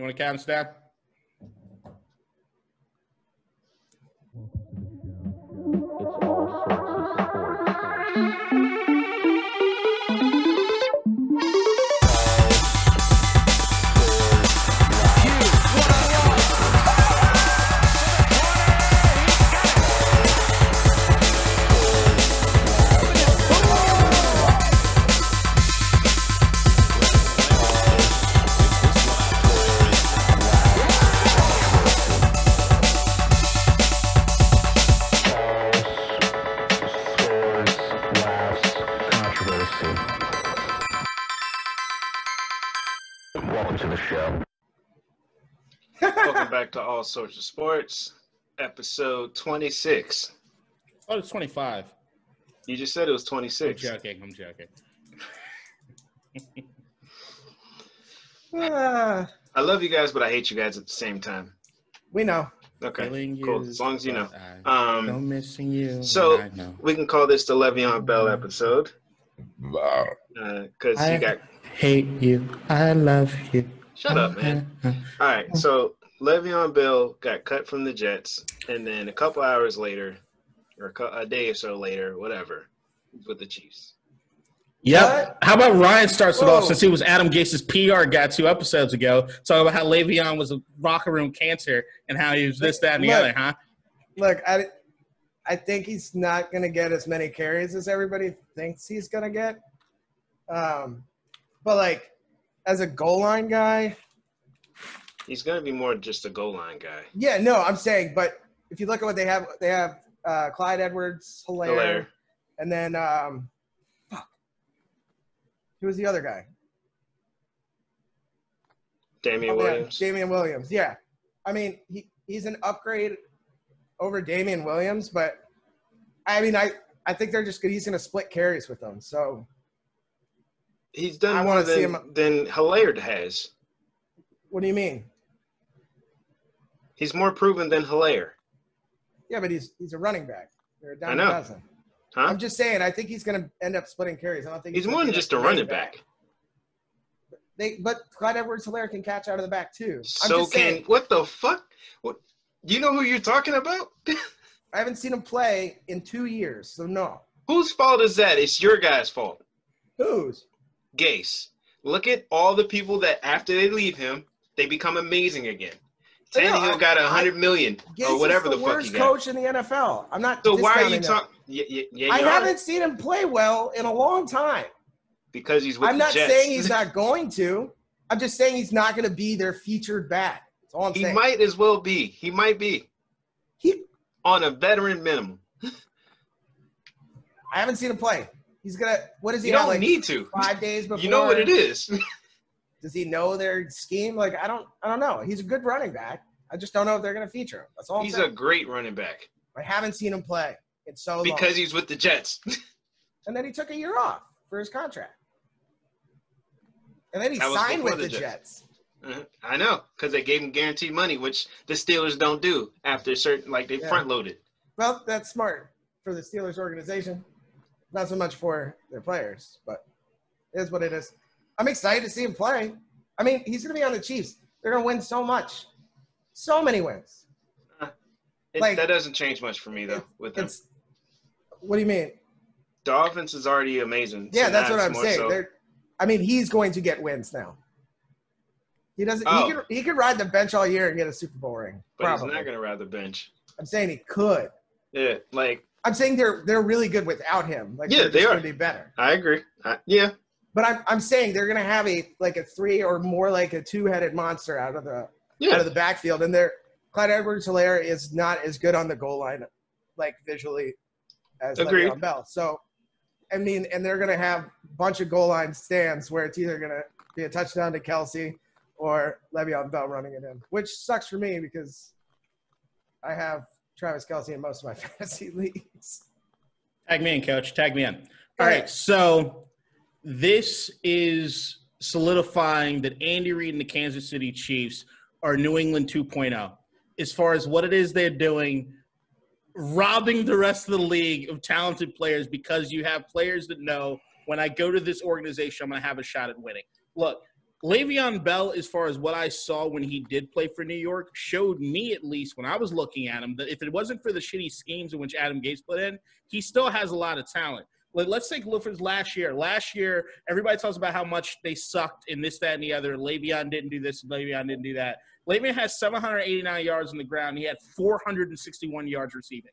You want to count us down? Sorts of Sports, episode 26. Oh, it's 25. You just said it was 26. I'm 26. joking. I'm joking. Ah, I love you guys, but I hate you guys at the same time. we know. Okay, Feeling cool. used, As long as you know. but I Um, am missing you. so- we can call this the Le'Veon Bell episode Wow. because I he got. hate you. I love you. Shut up, man. All right, so Le'Veon Bell got cut from the Jets, and then a couple hours later, or a, day or so later, whatever, with the Chiefs. Yep. What? How about Ryan starts it off since he was Adam Gase's PR guy two episodes ago, talking about how Le'Veon was a locker room cancer and how he was this, that, and the Look. other, huh? Look, I, I think he's not going to get as many carries as everybody thinks he's going to get. Um, but like, as a goal line guy, He's going to be more just a goal line guy. yeah, no, I'm saying. But if you look at what they have, they have uh, Clyde Edwards, Helaire, Helaire. and then um, fuck, who was the other guy? Damian Oh, yeah, Williams. Damian Williams. Yeah. I mean, he, he's an upgrade over Damian Williams, but I mean, I, I think they're just good. He's going to split carries with them. So He's done I more wanna see him- than Helaire has. what do you mean? He's more proven than Helaire. Yeah, but he's he's a running back. Dime know. Huh? I'm just saying. I think he's going to end up splitting carries. I don't think He's gonna more than just a running back. They, but Clyde Edwards Helaire can catch out of the back too. I'm So just can saying, what the fuck? What you know who you're talking about? I haven't seen him play in two years, so no. Whose fault is that? It's your guy's fault. Whose? Gase. Look at all the people that after they leave him, they become amazing again. Tannehill I- got a hundred million or whatever the, the, fuck he got. coach in the NFL. I'm not. So why are you talking? Yeah, yeah, yeah, I are. haven't seen him play well in a long time. because he's with. I'm not Jets. saying he's not going to. I'm just saying he's not going to be their featured back. That's all I'm he saying. might as well be. He might be He, on a veteran minimum. I haven't seen him play. He's gonna. What is he? You don't like need to. five days before. You know what it is. Does he know their scheme? Like I don't. I don't know. He's a good running back. I just don't know if they're going to feature him. That's all. He's a great running back I haven't seen him play in so long. because he's with the Jets. and then he took a year off for his contract. And then he That signed with the the Jets. Jets. Uh-huh. I know because they gave him guaranteed money, which the Steelers don't do after certain like they Yeah. front loaded. Well, that's smart for the Steelers organization. Not so much for their players, but it is what it is. I'm excited to see him play. I mean, he's going to be on the Chiefs. They're going to win so much. So many wins. Uh, it, Like- that doesn't change much for me though. It- With them, What do you mean? the offense is already amazing. Yeah, So that's what I'm saying. so- I mean, he's going to get wins now. He doesn't. Oh. He could. He could ride the bench all year and get a Super Bowl ring. but Probably. he's not gonna ride the bench. I'm saying he could. Yeah, like I'm saying they're they're really good without him. Like Yeah, they're they are. Gonna be better. I agree. I, yeah, But I'm I'm saying they're gonna have a like a three or more like a two headed monster out of the yeah. out of the backfield, and they're Clyde Edwards Helaire is not as good on the goal line, like visually, as Agreed. Le'Veon Bell. So, I mean, and they're gonna have a bunch of goal line stands where it's either gonna be a touchdown to Kelce or Le'Veon Bell running it in, which sucks for me because I have Travis Kelce in most of my fantasy leagues. Tag me in, coach. Tag me in. All right. So this is solidifying that Andy Reid and the Kansas City Chiefs are New England 2.0 as far as what it is they're doing, robbing the rest of the league of talented players because you have players that know when I go to this organization, I'm going to have a shot at winning. Look, Le'Veon Bell, as far as what I saw when he did play for New York, showed me at least when I was looking at him that if it wasn't for the shitty schemes in which Adam Gase put in, he still has a lot of talent. Like, let's take a look at last year. Last year, everybody talks about how much they sucked in this, that, and the other. Le'Veon didn't do this, Le'Veon didn't do that. Le'Veon has 789 yards on the ground. He had 461 yards receiving.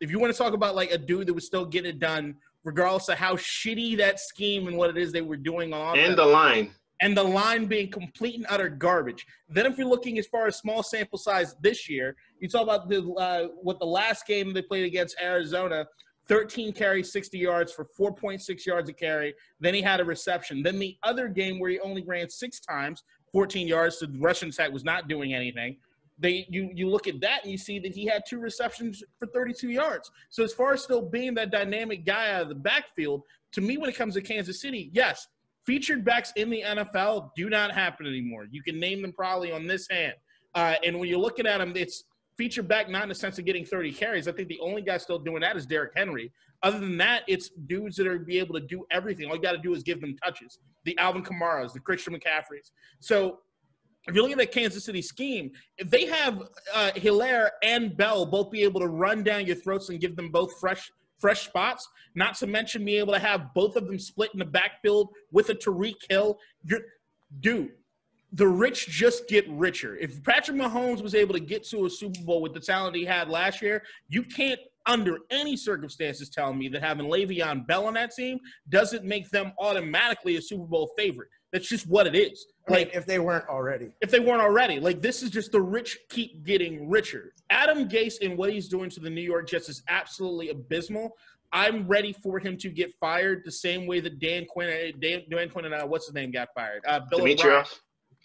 If you want to talk about like a dude that was still getting it done, regardless of how shitty that scheme and what it is they were doing on And the line. and the line being complete and utter garbage. Then, if you're looking as far as small sample size this year, you talk about the uh, what the last game they played against Arizona. 13 carries, 60 yards for 4.6 yards a carry. Then he had a reception. Then the other game where he only ran six times, 14 yards, so the Russian attack was not doing anything. They you you look at that and you see that he had two receptions for 32 yards. So as far as still being that dynamic guy out of the backfield, to me when it comes to Kansas City, yes, featured backs in the NFL do not happen anymore. You can name them probably on this hand. Uh, and when you're looking at them, it's featured back not in the sense of getting 30 carries. I think the only guy still doing that is Derrick Henry. Other than that, it's dudes that are be able to do everything. All you got to do is give them touches. The Alvin Kamaras, the Christian McCaffreys. So if you look at Kansas City scheme, if they have uh, Helaire and Bell both be able to run down your throats and give them both fresh fresh spots, not to mention being able to have both of them split in the backfield with a Tyreek Hill, you're, dude, the rich just get richer. If Patrick Mahomes was able to get to a Super Bowl with the talent he had last year, you can't, under any circumstances, tell me that having Le'Veon Bell on that team doesn't make them automatically a Super Bowl favorite. That's just what it is. I mean, Like, if they weren't already. if they weren't already. Like this is just the rich keep getting richer. Adam Gase and what he's doing to the New York Jets is absolutely abysmal. I'm ready for him to get fired the same way that Dan Quinn, Dan, Dan Quinn and uh, what's his name got fired. Uh, Bill O'Brien.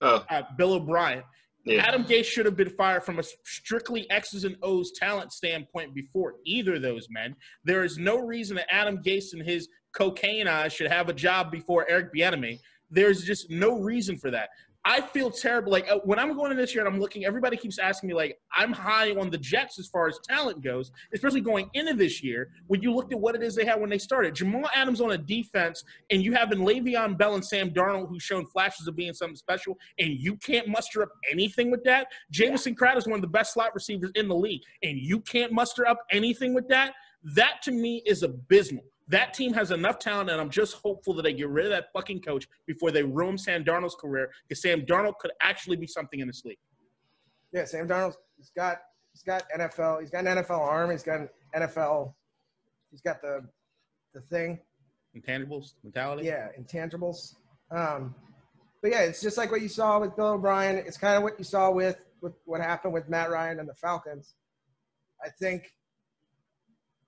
Oh, Uh, Bill O'Brien. yeah. Adam Gase should have been fired from a strictly X's and O's talent standpoint before either of those men. There is no reason that Adam Gase and his cocaine eyes should have a job before Eric Bieniemy. There's just no reason for that. I feel terrible. Like uh, when I'm going in this year and I'm looking, everybody keeps asking me, like, I'm high on the Jets as far as talent goes, especially going into this year. When you looked at what it is they had when they started, Jamal Adams on a defense, and you have in Le'Veon Bell and Sam Darnold, who's shown flashes of being something special, and you can't muster up anything with that. Jamison Crowder is one of the best slot receivers in the league, and you can't muster up anything with that. That to me is abysmal. That team has enough talent, and I'm just hopeful that they get rid of that fucking coach before they ruin Sam Darnold's career. Because Sam Darnold could actually be something in this league. Yeah, Sam Darnold. He's got he's got NFL. He's got an NFL arm. He's got an NFL. He's got the the thing. Intangibles, mentality. Yeah, intangibles. Um, but yeah, it's just like what you saw with Bill O'Brien. It's kind of what you saw with with what happened with Matt Ryan and the Falcons. I think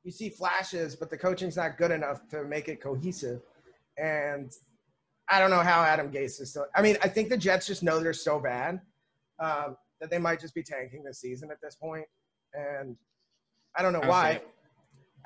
you see flashes, but the coaching's not good enough to make it cohesive. And I don't know how Adam Gase is still. I mean, I think the Jets just know they're so bad um, that they might just be tanking this season at this point. And I don't know I'll why.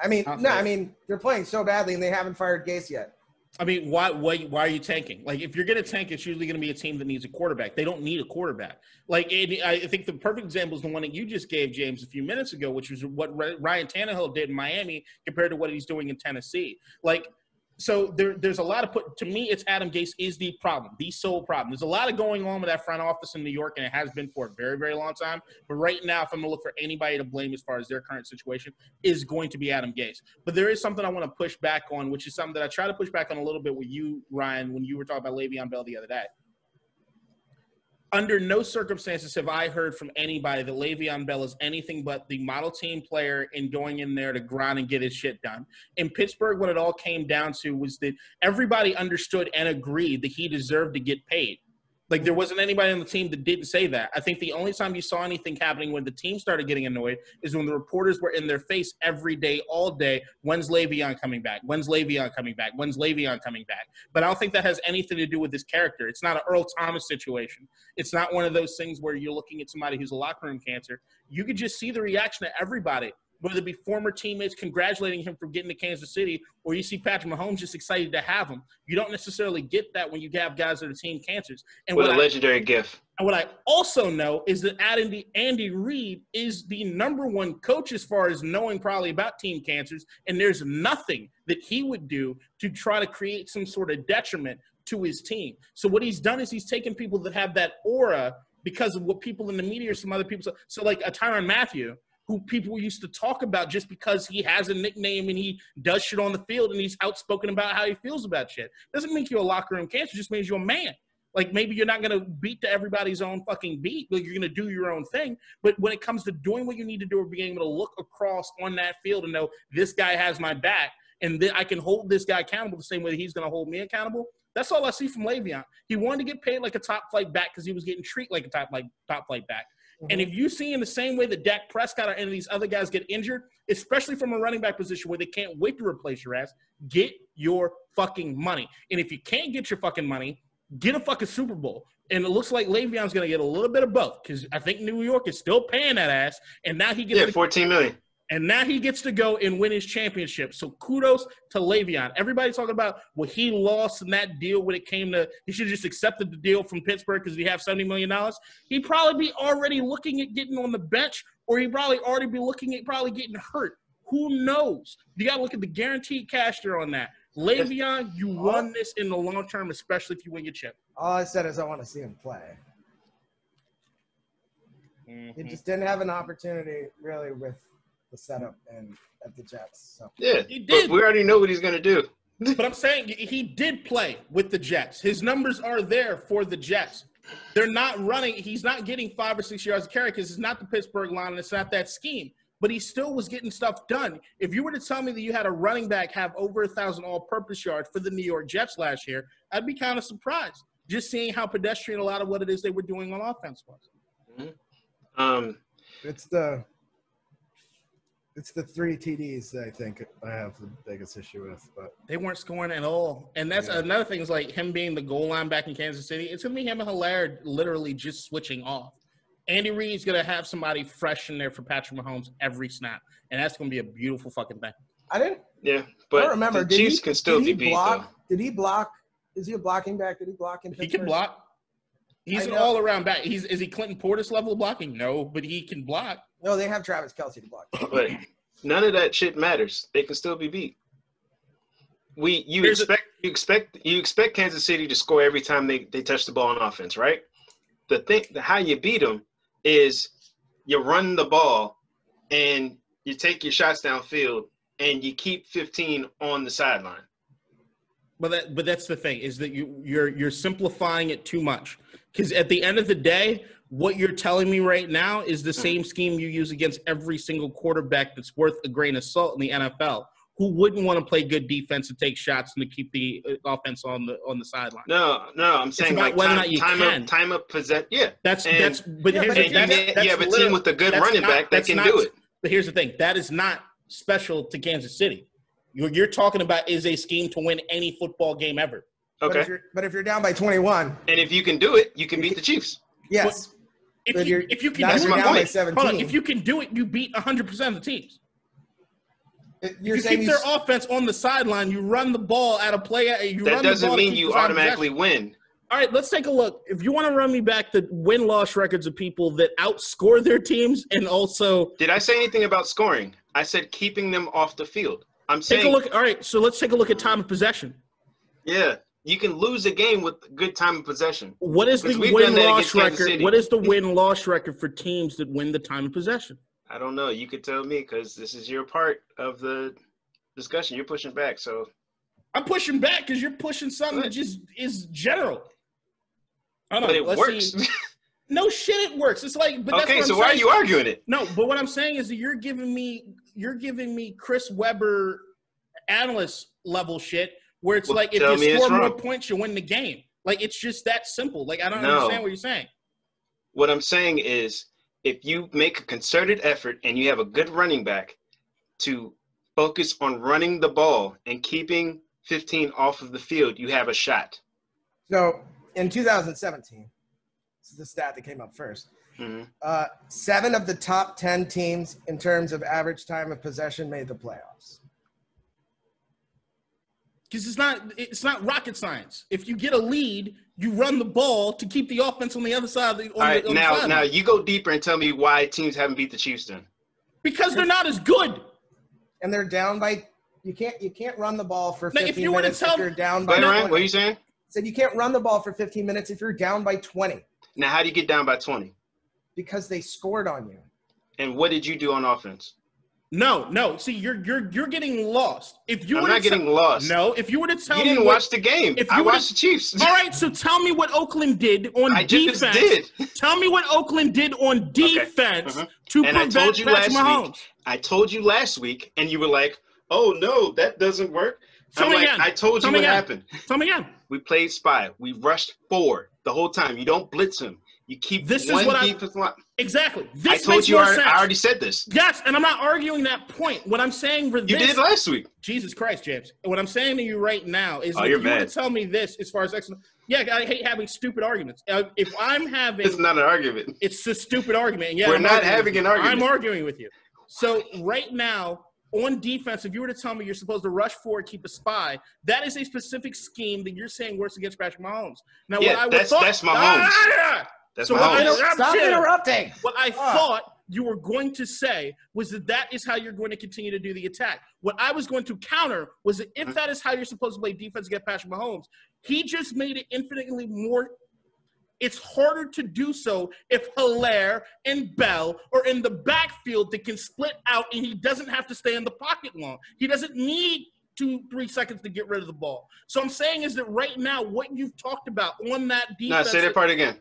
I mean, I'll no, I mean they're playing so badly and they haven't fired Gase yet. I mean, why, why, why are you tanking? Like, if you're going to tank, it's usually going to be a team that needs a quarterback. They don't need a quarterback. Like, I think the perfect example is the one that you just gave, James, a few minutes ago, which was what Ryan Tannehill did in Miami compared to what he's doing in Tennessee. Like, so there, there's a lot of put. To me, it's Adam Gase is the problem, the sole problem. There's a lot of going on with that front office in New York, and it has been for a very, very long time. But right now, if I'm going to look for anybody to blame as far as their current situation, is going to be Adam Gase. But there is something I want to push back on, which is something that I try to push back on a little bit with you, Ryan, when you were talking about Le'Veon Bell the other day. Under no circumstances have I heard from anybody that Le'Veon Bell is anything but the model team player in going in there to grind and get his shit done. In Pittsburgh, what it all came down to was that everybody understood and agreed that he deserved to get paid. Like there wasn't anybody on the team that didn't say that. I think the only time you saw anything happening when the team started getting annoyed is when the reporters were in their face every day, all day. When's Le'Veon coming back? When's Le'Veon coming back? When's Le'Veon coming back? But I don't think that has anything to do with his character. It's not an Earl Thomas situation. It's not one of those things where you're looking at somebody who's a locker room cancer. You could just see the reaction of everybody, whether it be former teammates congratulating him for getting to Kansas City, or you see Patrick Mahomes just excited to have him. You don't necessarily get that when you have guys that are team cancers. And a I- legendary gift. and what I also know is that Andy, Andy Reid is the number one coach as far as knowing probably about team cancers, and there's nothing that he would do to try to create some sort of detriment to his team. So what he's done is he's taken people that have that aura because of what people in the media or some other people. So, so like a Tyrann Mathieu, who people used to talk about just because he has a nickname and he does shit on the field and he's outspoken about how he feels about shit. Doesn't make you a locker room cancer, just means you're a man. Like maybe you're not gonna beat to everybody's own fucking beat, but you're gonna do your own thing. But when it comes to doing what you need to do or being able to look across on that field and know this guy has my back and then I can hold this guy accountable the same way he's gonna hold me accountable. That's all I see from Le'Veon. He wanted to get paid like a top flight back because he was getting treated like a top like top flight back. And mm-hmm. if you see in the same way that Dak Prescott or any of these other guys get injured, especially from a running back position where they can't wait to replace your ass, get your fucking money. And if you can't get your fucking money, get a fucking Super Bowl. And it looks like Le'Veon's going to get a little bit of both because I think New York is still paying that ass, and now he gets Yeah, 14 million. And now he gets to go and win his championship. So kudos to Le'Veon. Everybody's talking about what he lost in that deal when it came to he should have just accepted the deal from Pittsburgh because he have seventy million dollars. He'd probably be already looking at getting on the bench, or he'd probably already be looking at probably getting hurt. Who knows? You got to look at the guaranteed cash there on that. Le'Veon, you won this in the long term, especially if you win your chip. All I said is I want to see him play. He mm-hmm. just didn't have an opportunity really with the setup and at the Jets. So Yeah, He but did. we already know what he's gonna do. But I'm saying he did play with the Jets. His numbers are there for the Jets. They're not running. He's not getting five or six yards of carry because it's not the Pittsburgh line and it's not that scheme. But he still was getting stuff done. If you were to tell me that you had a running back have over a thousand all-purpose yards for the New York Jets last year, I'd be kind of surprised. Just seeing how pedestrian a lot of what it is they were doing on offense was. Um, it's the it's the three TDs that I think I have the biggest issue with. But They weren't scoring at all. And that's Yeah. another thing is like him being the goal line back in Kansas City. It's gonna be him and Helaire literally just switching off. Andy Reid's gonna have somebody fresh in there for Patrick Mahomes every snap. And that's gonna be a beautiful fucking thing. I didn't. yeah, I but don't remember. the Did Chiefs he, can still did he be beat block? Did he block? Is he a blocking back? Did he block in He can block. He's an all around back. He's is he Clinton Portis level blocking? No, but he can block. No, they have Travis Kelce to block. But none of that shit matters. They can still be beat. We you Here's a- expect you expect you expect Kansas City to score every time they, they touch the ball on offense, right? The thing the, how you beat them is you run the ball and you take your shots downfield and you keep 15 on the sideline. But that, but that's the thing is that you you're you're simplifying it too much. Because at the end of the day, what you're telling me right now is the same scheme you use against every single quarterback that's worth a grain of salt in the NFL. Who wouldn't want to play good defense and take shots and to keep the uh, offense on the on the sideline? No, no, I'm saying like whether or not you time can. of time of possession. Yeah, That's And- that's. But Yeah, here's but the thing. you That's, you, that's you have a team with a good running not- back that can not- do it. But here's the thing: that is not special to Kansas City. You're, you're talking about is a scheme to win any football game ever. But Okay, if you're but if you're down by 21, and if you can do it, you can beat the Chiefs. yes. If But you, if you can now That's do you're my it, down by point. 17. hold on, if you can do it, you beat 100 percent of the teams. You're If you keep you, their offense on the sideline, you run the ball at a play. You That run doesn't ball mean you the time of automatically win. All right, let's take a look. If you want to run me back the win loss records of people that outscore their teams and also Did I say anything about scoring? I said keeping them off the field. I'm saying. take a look. All right, so let's take a look at time of possession. yeah, you can lose a game with good time of possession. What is the win loss record? What is the win loss record for teams that win the time of possession? I don't know. You could tell me because this is your part of the discussion. You're pushing back, so I'm pushing back because you're pushing something that just is general. I don't but know. it Let's works. see. No shit, it works. It's like, but that's okay, so why are you arguing it? No, but what I'm saying is that you're giving me you're giving me Chris Webber analyst level shit where it's Well, like if you it's score more points, you win the game. Like it's just that simple. Like I don't No. understand what you're saying. What I'm saying is, if you make a concerted effort and you have a good running back to focus on running the ball and keeping 15 off of the field, you have a shot. so in 2017, this is the stat that came up first. Mhm. Uh, seven of the top 10 teams in terms of average time of possession made the playoffs. Because it's not it's not rocket science. If you get a lead, you run the ball to keep the offense on the other side of the, on All right, the, on the now sideline. now you go deeper and tell me why teams haven't beat the Chiefs then. because they're not as good. And they're down by you can't you can't run the ball for Now, 15 if you were to minutes tell- if you're down by Wait, Ryan, what are you saying? said you can't run the ball for 15 minutes if you're down by 20 Now, how do you get down by 20? because they scored on you. And what did you do on offense? No, no. See, you're you're you're getting lost. If you I'm not getting tell- lost. no, if you were to tell you me didn't what- watch the game. if I you would've- watched the Chiefs. All right, so tell me what Oakland did on defense. I just defense. did. Tell me what Oakland did on defense mhm. to And I prevent told you Patrick last Mahomes. week. I told you last week, and you were like, "Oh no, that doesn't work." Tell I'm me like, again. I told Tell you what again. happened. Tell me again. We played spy. We rushed four the whole time. You don't blitz him. You keep This is one what I- defense line. Exactly. I This told makes you. more I, sense. I already said this. Yes, and I'm not arguing that point. What I'm saying for You this, did last week. Jesus Christ, James. What I'm saying to you right now is, Oh, if you're you were to tell me this as far as excellent, yeah, I hate having stupid arguments. Uh, if I'm having, It's not an argument. it's a stupid argument. Yeah, We're I'm not having an argument. I'm arguing with you. So right now, on defense, if you were to tell me you're supposed to rush forward, keep a spy, that is a specific scheme that you're saying works against Patrick Mahomes. Now, Yeah, what I would that's- thot- that's Mahomes. Ah! That's So my what I hope. Stop Shit. interrupting. What I Ah. thought you were going to say was that that is how you're going to continue to do the attack. What I was going to counter was that if that is how you're supposed to play defense against Patrick Mahomes, he just made it infinitely more. It's harder to do so if Helaire and Bell are in the backfield that can split out and he doesn't have to stay in the pocket long. He doesn't need two, three seconds to get rid of the ball. So I'm saying is that right now, what you've talked about on that No, defense, say that part again.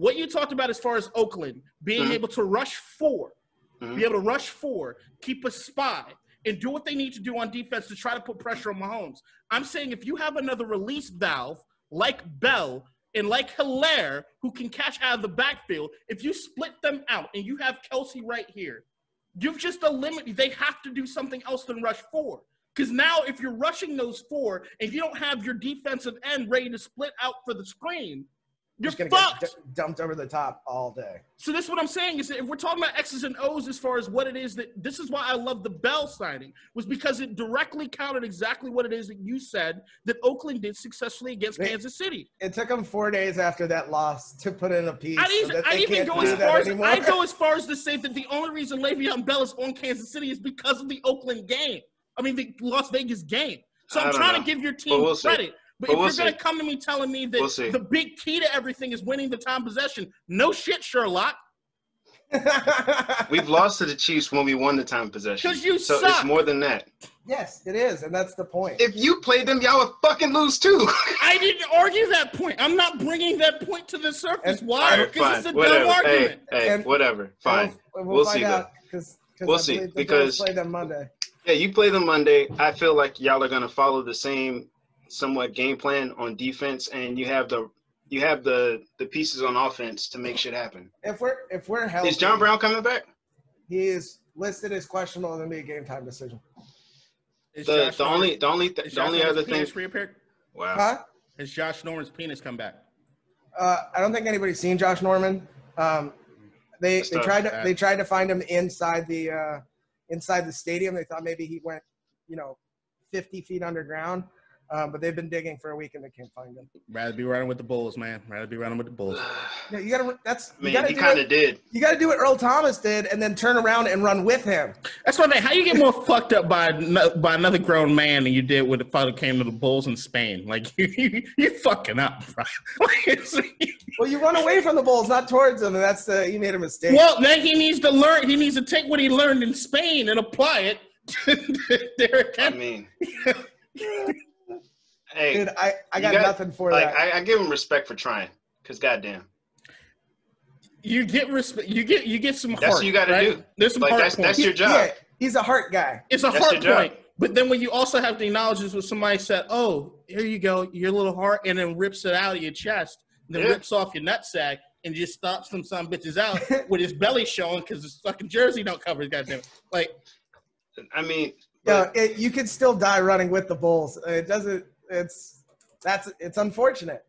What you talked about as far as Oakland being Mhm. able to rush 4 Mhm. be able to rush four, keep a spy, and do what they need to do on defense to try to put pressure on Mahomes. I'm saying if you have another release valve like Bell and like Helaire who can catch out of the backfield, if you split them out and you have Kelce right here, you've just eliminated. They have to do something else than rush four. Because now, if you're rushing those four and you don't have your defensive end ready to split out for the screen, you're Just gonna fucked. get d- dumped over the top all day. So this is what I'm saying is that if we're talking about X's and O's as far as what it is that this is why I love the Bell signing was because it directly countered exactly what it is that you said that Oakland did successfully against They- Kansas City. It took them four days after that loss to put in a piece. I'd so even, that I'd they even can't go as far as anymore. I'd go as far as to say that the only reason Le'Veon Bell is on Kansas City is because of the Oakland game. I mean the Las Vegas game. So I I'm trying know. to give your team we'll see. Credit. But, But if we'll you're going to come to me telling me that We'll the big key to everything is winning the time possession, no shit, Sherlock. We've lost to the Chiefs when we won the time possession. 'Cause you so suck. it's more than that. yes, it is, and that's the point. If you played them, y'all would fucking lose too. I didn't argue that point. I'm not bringing that point to the surface. And- Why? Alright, Because it's a fine. dumb Whatever. Hey, hey, And- whatever. Fine. We'll, We'll find see, out because We'll see, because- play them Monday. Yeah, you play them Monday. I feel like y'all are gonna follow the same somewhat game plan on defense, and you have the you have the the pieces on offense to make shit happen. If we're if we're healthy, Is John Brown coming back? He is listed as questionable and be a game time decision. Is The Josh the Norman- only the only is the Josh only Norman's other thing. penis reappeared? Wow. Huh? Has Josh Norman's penis come back? Uh, I don't think anybody's seen Josh Norman. Um, they That's they tough. tried to That- they tried to find him inside the uh, inside the stadium. They thought maybe he went, you know, 50 feet underground. Um, but they've been digging for a week and they can't find him. Rather be running with the Bulls, man. Rather be running with the Bulls. Yeah, you gotta. That's I you gotta he kind of did. You got to do what Earl Thomas did, and then turn around and run with him. That's one thing. How you get more fucked up by ano- by another grown man than you did when the father came to the Bulls in Spain? Like you, you, you fucking up, bro. Well, you run away from the Bulls, not towards them, and that's the you made a mistake. well, then he needs to learn. He needs to take what he learned in Spain and apply it to Derrick I Henry. mean, hey, Dude, I, I got, got- nothing for like that. I, I give him respect for trying, cause goddamn, You get respect. You get you get some That's heart. what you gotta right? do. There's some Like, heart that's- that's your job. Yeah, he's a heart guy. It's a That's heart your job. point. But then when you also have to acknowledge this when somebody said, "Oh, here you go, your little heart," and then rips it out of your chest, then Yeah. rips off your nutsack, and just stops them some bitches out with his belly showing because his fucking jersey don't cover his goddamn. Like I mean, Yeah, but it, you could still die running with the Bulls. It doesn't. It's that's it's unfortunate.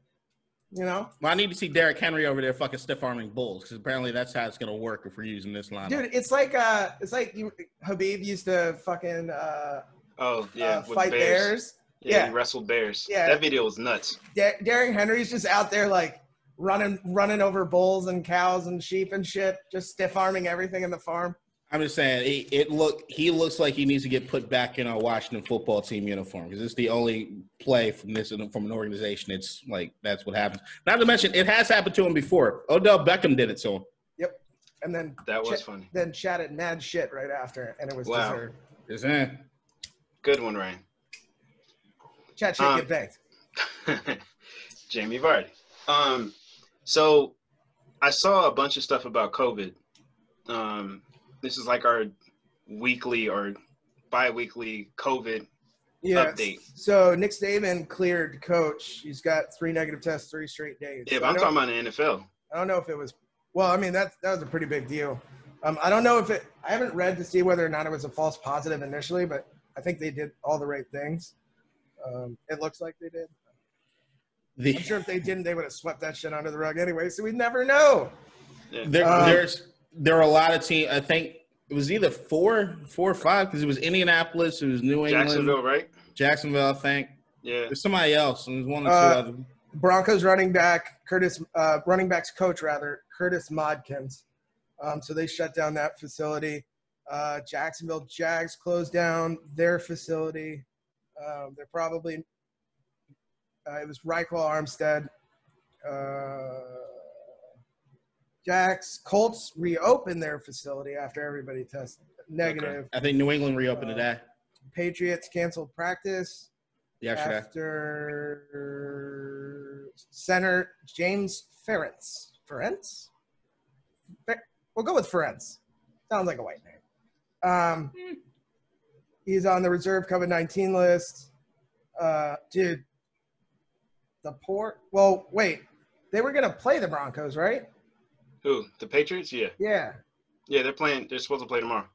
You know, well, I need to see Derrick Henry over there fucking stiff arming bulls because apparently that's how it's gonna work if we're using this line. dude. It's like uh, it's like you, Khabib used to fucking uh, oh yeah, uh with fight bears. bears. Yeah, Yeah. he wrestled bears. Yeah. that video was nuts. Da- Derrick Henry's just out there like running running over bulls and cows and sheep and shit, just stiff arming everything in the farm. I'm just saying it, it look he looks like he needs to get put back in a Washington football team uniform because it's the only play from this from an organization. It's like that's what happens. Not to mention it has happened to him before. Odell Beckham did it to him. And then That was Ch- funny. then chatted mad shit right after, and it was Wow. deserved. Just saying. Good one, Ryan. Chat shit Um, get banked. Jamie Vardy. Um, so I saw a bunch of stuff about COVID. Um, this is like our weekly or bi-weekly COVID. Yeah. update. So Nick Saban cleared coach. He's got three negative tests, three straight days. Yeah, So but I I'm talking about the NFL. I don't know if it was. Well, I mean that that was a pretty big deal. Um, I don't know if it. I haven't read to see whether or not it was a false positive initially, but I think they did all the right things. Um, it looks like they did. The, I'm sure if they didn't, they would have swept that shit under the rug anyway. So we'd never know. there, Um, there's there are a lot of teams. I think it was either four, four or five because it was Indianapolis, it was New England, Jacksonville, right? Jacksonville. I think Yeah. there's somebody else. and There's one or two Uh, other. Broncos running back Curtis, uh, running backs coach rather Curtis Modkins. Um, so they shut down that facility. Uh, Jacksonville Jags closed down their facility. Um, they're probably uh, it was Ryquell Armstead. Uh, Jacks Colts reopened their facility after everybody tested negative. I think New England reopened uh, today. Patriots canceled practice Yesterday. after center James Ferentz. Ferentz? Fer- We'll go with Ferentz. Sounds like a white name. Um, he's on the reserve COVID 19 list. Uh, dude, the poor. Well, wait. They were going to play the Broncos, right? Who? The Patriots? Yeah. Yeah. Yeah, they're playing. They're supposed to play tomorrow.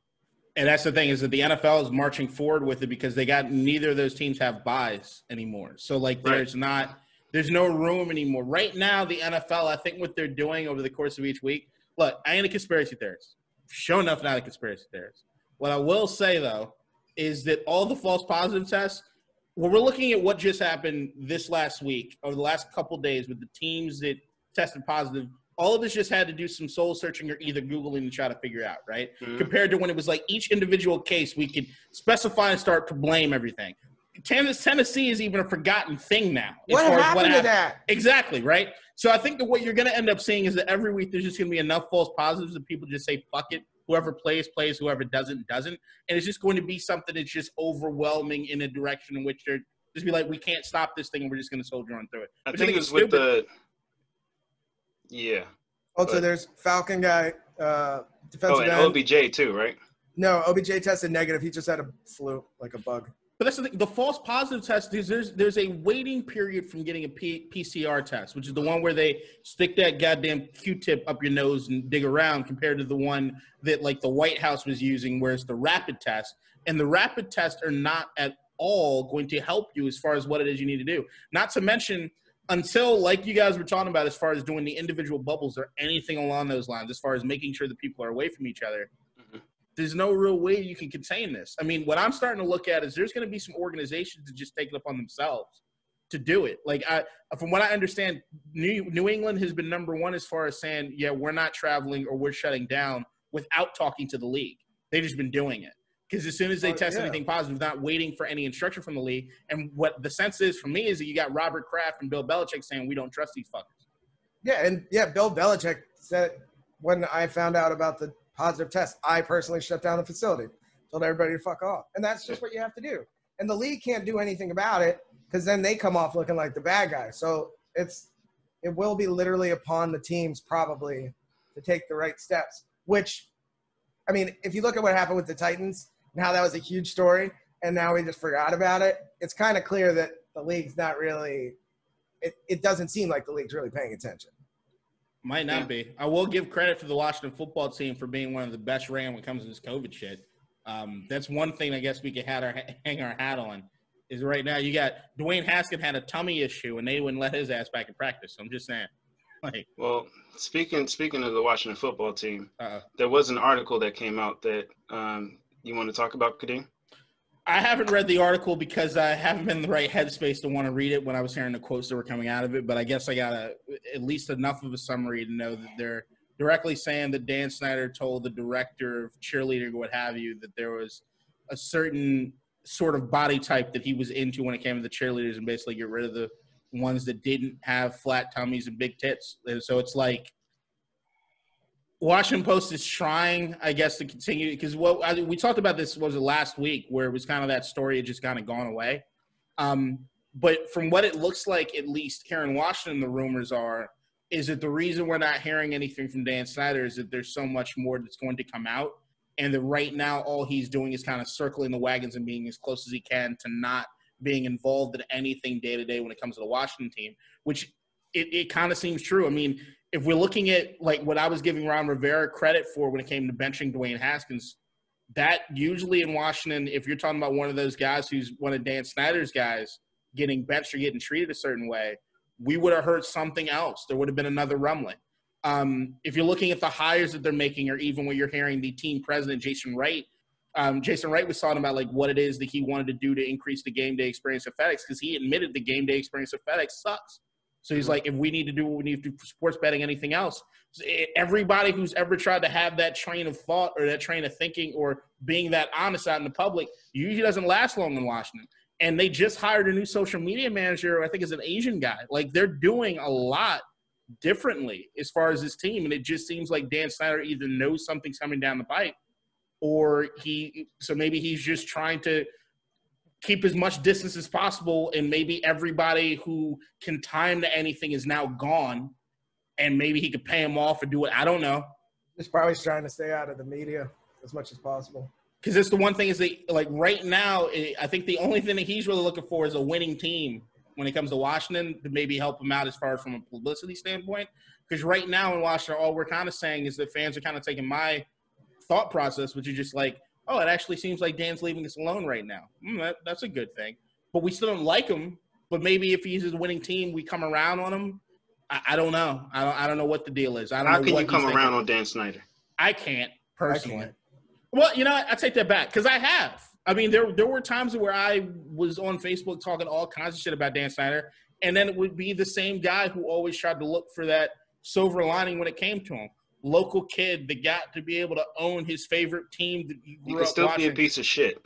And that's the thing is that the NFL is marching forward with it because they got neither of those teams have buys anymore. So like Right. there's not there's no room anymore. Right now, the NFL, I think what they're doing over the course of each week. Look, I ain't a conspiracy theorist. Sure enough, not a conspiracy theorist. What I will say though is that all the false positive tests. Well, we're looking at what just happened this last week or the last couple days with the teams that tested positive, all of us just had to do some soul searching or either googling to try to figure out, right? Mhm. compared to when it was like each individual case we could specify and start to blame everything. Tennessee is even a forgotten thing now. What far as happened to happened. that? Exactly, right? So I think that what you're going to end up seeing is that every week there's just going to be enough false positives that people just say, fuck it. Whoever plays, plays. Whoever doesn't, doesn't. And it's just going to be something that's just overwhelming in a direction in which they're just be like, we can't stop this thing and we're just going to soldier on through it. I Which think it is was with the. Yeah. Also, But- there's Falcon guy, uh, defensive Oh, and end. OBJ too, right? No, OBJ tested negative. He just had a flu, like a bug. But that's the thing. The false positive test is there's there's a waiting period from getting a P, PCR test, which is the one where they stick that goddamn Q-tip up your nose and dig around, compared to the one that like the White House was using, where it's the rapid test. And the rapid tests are not at all going to help you as far as what it is you need to do. Not to mention until like you guys were talking about as far as doing the individual bubbles or anything along those lines, as far as making sure that people are away from each other mm-hmm. there's no real way you can contain this. I mean, what I'm starting to look at is there's going to be some organizations that just take it upon themselves to do it. Like, I, from what I understand, New, New England has been number one as far as saying, yeah, we're not traveling or we're shutting down without talking to the league. They've just been doing it. Because as soon as they test yeah. anything positive, not waiting for any instruction from the league. And what the sense is for me is that you got Robert Kraft and Bill Belichick saying, we don't trust these fuckers. Yeah, and yeah, Bill Belichick said when I found out about the positive test, I personally shut down the facility, told everybody to fuck off, and that's just what you have to do. And the league can't do anything about it because then they come off looking like the bad guy. So it's it will be literally upon the teams probably to take the right steps. Which, I mean, if you look at what happened with the Titans and how that was a huge story, and now we just forgot about it, it's kind of clear that the league's not really. It, it doesn't seem like the league's really paying attention. Might not Yeah. be. I will give credit to the Washington football team for being one of the best ran when it comes to this COVID shit. Um, that's one thing I guess we could had our, hang our hat on. Is right now you got Dwayne Haskins had a tummy issue and they wouldn't let his ass back in practice. So I'm just saying, like, Well, speaking speaking of the Washington football team, uh, there was an article that came out that um, you want to talk about, Kadeem? I haven't read the article because I haven't been in the right headspace to want to read it when I was hearing the quotes that were coming out of it. But I guess I got a, at least enough of a summary to know that they're directly saying that Dan Snyder told the director of cheerleading or what have you that there was a certain sort of body type that he was into when it came to the cheerleaders and basically get rid of the ones that didn't have flat tummies and big tits. And so it's like Washington Post is trying, I guess, to continue because what I, we talked about this was last week where it was kind of that story had just kind of gone away. Um, but from what it looks like, at least here in Washington, the rumors are is that the reason we're not hearing anything from Dan Snyder is that there's so much more that's going to come out, and that right now all he's doing is kind of circling the wagons and being as close as he can to not being involved in anything day to day when it comes to the Washington team, which it, it kind of seems true. I mean, if we're looking at like what I was giving Ron Rivera credit for when it came to benching Dwayne Haskins, that usually in Washington, if you're talking about one of those guys who's one of Dan Snyder's guys getting benched or getting treated a certain way, we would have heard something else. There would have been another rumbling. Um, if you're looking at the hires that they're making, or even when you're hearing the team president Jason Wright, um, Jason Wright was talking about like what it is that he wanted to do to increase the game day experience at FedEx because he admitted the game day experience at FedEx sucks. So he's mm-hmm. like, if we need to do what we need to do for sports betting, anything else, everybody who's ever tried to have that train of thought or that train of thinking or being that honest out in the public usually doesn't last long in Washington. And they just hired a new social media manager, I think is an Asian guy. Like they're doing a lot differently as far as his team. And it just seems like Dan Snyder either knows something's coming down the pipe or he, so maybe he's just trying to keep as much distance as possible and maybe everybody who can time to anything is now gone and maybe he could pay him off or do it. I don't know. He's probably trying to stay out of the media as much as possible. because it's the one thing is that like right now eh, i think the only thing that he's really looking for is a winning team when it comes to washington to maybe help him out as far as from a publicity standpoint. Because right now in washington all we're kind of saying is that fans are kind of taking my thought process which is just like oh it actually seems like dan's leaving us alone right now Hmm, that, that's a good thing but we still don't like him but maybe if he's a winning team we come around on him i, I don't know I don't, I don't know what the deal is i don't How know can what you come he's around thinking. on Dan Snyder? i can't personally can't. well, you know, what? I take that back because I have. I mean, there there were times where I was on Facebook talking all kinds of shit about Dan Snyder, and then it would be the same guy who always tried to look for that silver lining when it came to him. Local kid that got to be able to own his favorite team that you You grew can up still watching. be a piece of shit.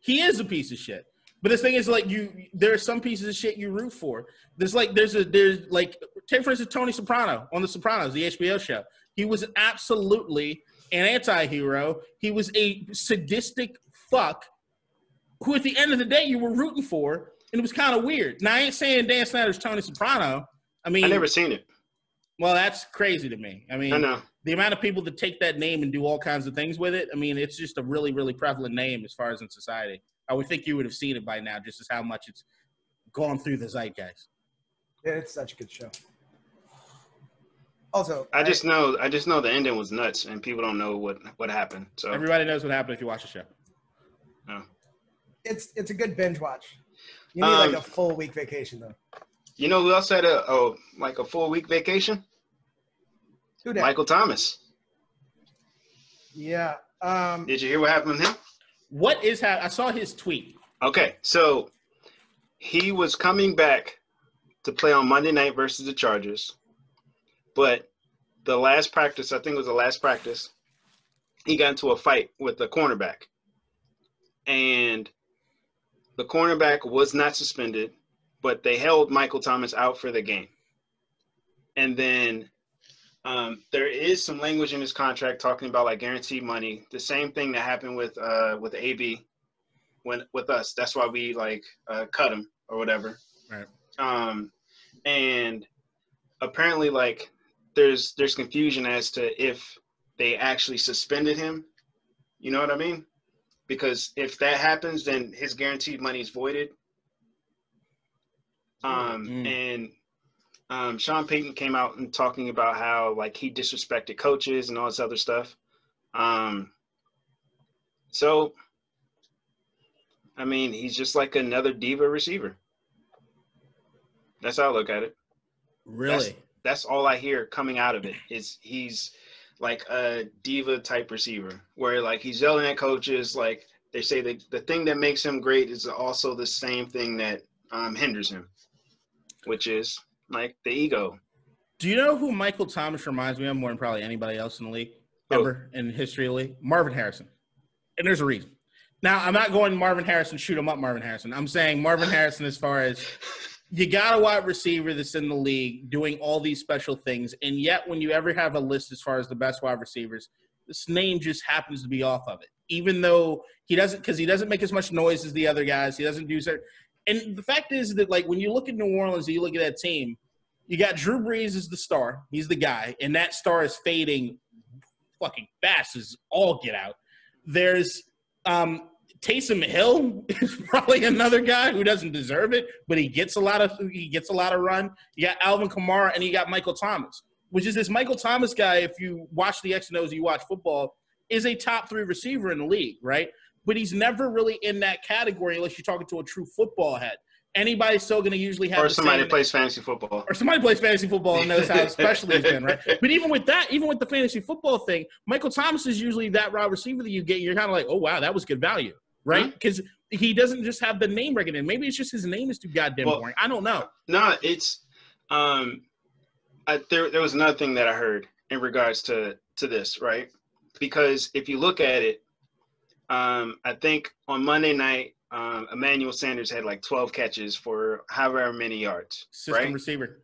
he is a piece of shit. But the thing is, like you, there are some pieces of shit you root for. There's like there's a there's like take for instance Tony Soprano on The Sopranos, the HBO show. He was absolutely an anti-hero. He was a sadistic fuck who, at the end of the day, you were rooting for, and it was kind of weird. Now I ain't saying Dan Snyder's Tony Soprano. I mean, I never seen it. Well, that's crazy to me. I mean, I know. the amount of people that take that name and do all kinds of things with it. I mean, it's just a really, really prevalent name as far as in society. I would think you would have seen it by now, just as how much it's gone through the zeitgeist. Yeah, it's such a good show. Also, I just know. I just know the ending was nuts, and people don't know what what happened. So Everybody knows what happened if you watch the show. No, it's it's a good binge watch. You need Um, like a full week vacation though. You know who else had a oh like a full week vacation? Who dat? Michael Thomas. Yeah. Um, Did you hear what happened with him? What is ha- I saw his tweet. Okay, so he was coming back to play on Monday night versus the Chargers, but the last practice, I think it was the last practice, he got into a fight with the cornerback, and the cornerback was not suspended, but they held Michael Thomas out for the game, and then. Um, there is some language in his contract talking about like guaranteed money. The same thing that happened with uh, with AB when with us. That's why we like uh, cut him or whatever. Right. Um, and apparently, like there's there's confusion as to if they actually suspended him. You know what I mean? Because if that happens, then his guaranteed money is voided. Um, Mm. and um, Sean Payton came out and talking about how like he disrespected coaches and all this other stuff. Um, so I mean, he's just like another diva receiver. That's how I look at it. Really? That's all I hear coming out of it is he's like a diva type receiver where like he's yelling at coaches. Like they say that the thing that makes him great is also the same thing that um, hinders him, which is like the ego. Do you know who Michael Thomas reminds me of more than probably anybody else in the league ever in history of the league? Marvin Harrison. And there's a reason. Now, I'm not going Marvin Harrison, shoot him up, Marvin Harrison. I'm saying Marvin Harrison as far as you got a wide receiver that's in the league doing all these special things. And yet, when you ever have a list as far as the best wide receivers, this name just happens to be off of it. Even though he doesn't, because he doesn't make as much noise as the other guys. He doesn't do certain. And the fact is that, like, when you look at New Orleans and you look at that team, you got Drew Brees is the star. He's the guy, and that star is fading fucking fast as all get out. There's um, Taysom Hill is probably another guy who doesn't deserve it, but he gets a lot of he gets a lot of run. You got Alvin Kamara and you got Michael Thomas, which is this Michael Thomas guy. If you watch the X and O's, you watch football, is a top three receiver in the league, right? But he's never really in that category unless you're talking to a true football head. Anybody's still going to usually have or somebody same- plays fantasy football. or somebody plays fantasy football and knows how special he's been, right? But even with that, even with the fantasy football thing, Michael Thomas is usually that wide receiver that you get. You're kind of like, oh wow, that was good value, right? Because he doesn't just have the name recognition. Maybe it's just his name is too goddamn Well- boring. I don't know. No, it's um, I, there. There was another thing that I heard in regards to to this, right? Because if you look at it, um, I think on Monday night, um, Emmanuel Sanders had like 12 catches for however many yards, System right? receiver.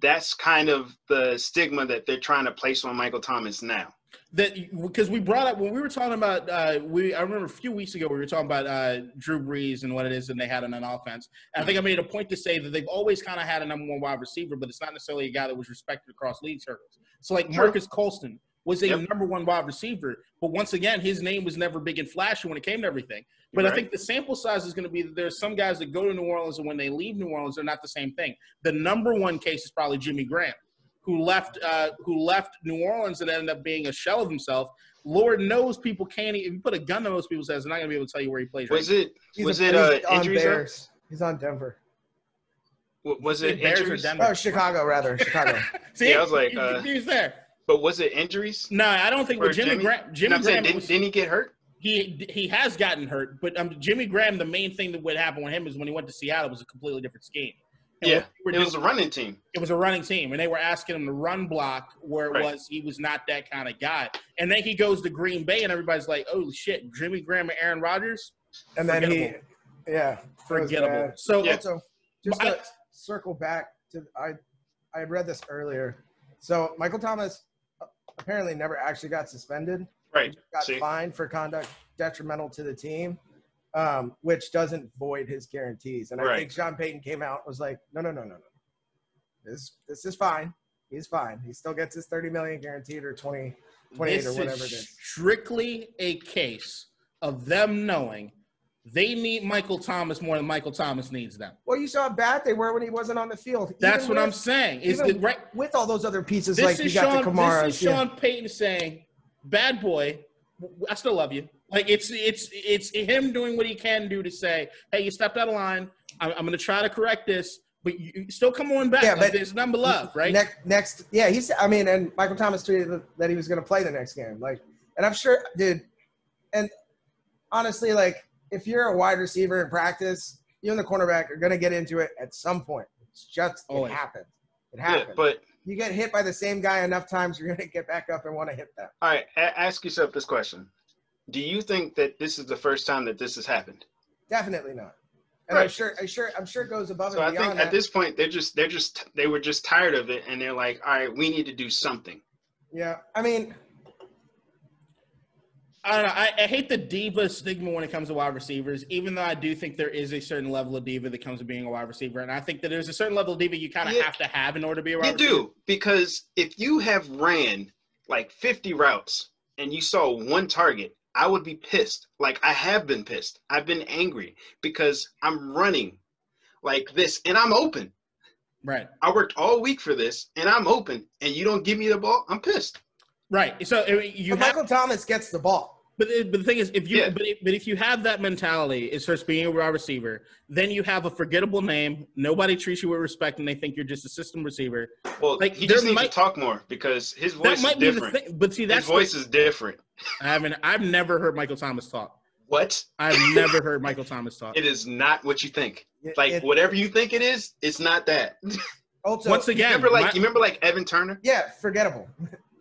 That's kind of the stigma that they're trying to place on Michael Thomas now. that because we brought up when we were talking about uh, we I remember a few weeks ago we were talking about uh, Drew Brees and what it is and they had on an offense. And I think I made a point to say that they've always kind of had a number one wide receiver, but it's not necessarily a guy that was respected across league circles. So like. Marques Colston was a Yep. number one wide receiver, but once again his name was never big and flashy when it came to everything. But I think the sample size is going to be that there's some guys that go to New Orleans and when they leave New Orleans they're not the same thing. The number one case is probably Jimmy Graham who left uh, who left New Orleans and ended up being a shell of himself. Lord knows people can't. If you put a gun to most people's heads, they're not gonna be able to tell you where he plays. Was right it He's was a- it uh, on injuries? or- Bears. He's on Denver. w- Was now. it Bears or? Denver? Oh, Chicago rather. Chicago. See, Yeah, I was like, you uh, confused there. But was it injuries? No, I don't think Or with Jimmy, Jimmy? Graham. Jimmy what I'm saying? Graham, Didn't, was, didn't he get hurt? he he has gotten hurt, but um, Jimmy Graham. The main thing that would happen with him is when he went to Seattle was a completely different scheme. And Yeah, what they were it was a running team. it was a running team, and they were asking him to run block where it Right. was he was not that kind of guy. And then he goes to Green Bay, and everybody's like, "Oh shit, Jimmy Graham and Aaron Rodgers, And then he, yeah, forgettable." bad. So Yeah. Also, just But I- to circle back to I, I read this earlier. So Michael Thomas apparently never actually got suspended. Right. Got See? fined for conduct detrimental to the team, um, which doesn't void his guarantees. And I Right. think Sean Payton came out and was like, no, no, no, no, no. This this is fine. He's fine. He still gets his 30 million guaranteed or 20, 28 this or whatever is it is. strictly a case of them knowing they need Michael Thomas more than Michael Thomas needs them. Well, you saw how bad they were when he wasn't on the field. That's Even what I'm saying. Is even right? with all those other pieces, This like you is got Sean. the Kamara. This is Sean Payton saying, "Bad boy, I still love you." Like it's it's it's him doing what he can do to say, "Hey, you stepped out of line. I'm, I'm going to try to correct this, but you, still come on back. Yeah, but- there's number love, right?" Next, next, yeah, he's. I mean, and Michael Thomas tweeted that he was going to play the next game. Like, and I'm sure, dude. And honestly, like, if you're a wide receiver in practice, you and the cornerback are going to get into it at some point. It's just Always. it happens. It Yeah, happens. but you get hit by the same guy enough times, you're going to get back up and want to hit them. all right, a- ask yourself this question: Do you think that this is the first time that this has happened? Definitely not. And I'm sure, I'm sure, I'm sure it goes above So I and beyond think at this point they're just they're just they were just tired of it, and they're like, all right, we need to do something. yeah, I mean, I don't know. I, I hate the diva stigma when it comes to wide receivers, even though I do think there is a certain level of diva that comes with being a wide receiver. And I think that there's a certain level of diva you kind of Yeah. have to have in order to be a wide You receiver. do because if you have ran like 50 routes and you saw one target, I would be pissed. Like I have been pissed. I've been angry because I'm running like this and I'm open. Right. I worked all week for this and I'm open and you don't give me the ball, I'm pissed. Right. So I mean, you have Michael Thomas gets the ball. But, the- but the thing is, if you Yeah. but, if, but if you have that mentality as first being a wide receiver, then you have a forgettable name. Nobody treats you with respect, and they think you're just a system receiver. Well, Like, he there just needs might- to talk more because his voice that is might be the different. thing. But see, that's His voice the, is different. I haven't. I've never heard Michael Thomas talk. What? I've never heard Michael Thomas talk. It is not what you think. It- Like it- whatever you think it is, it's not that. Also, Once You again, remember like my- you remember like Evan Turner? yeah, forgettable.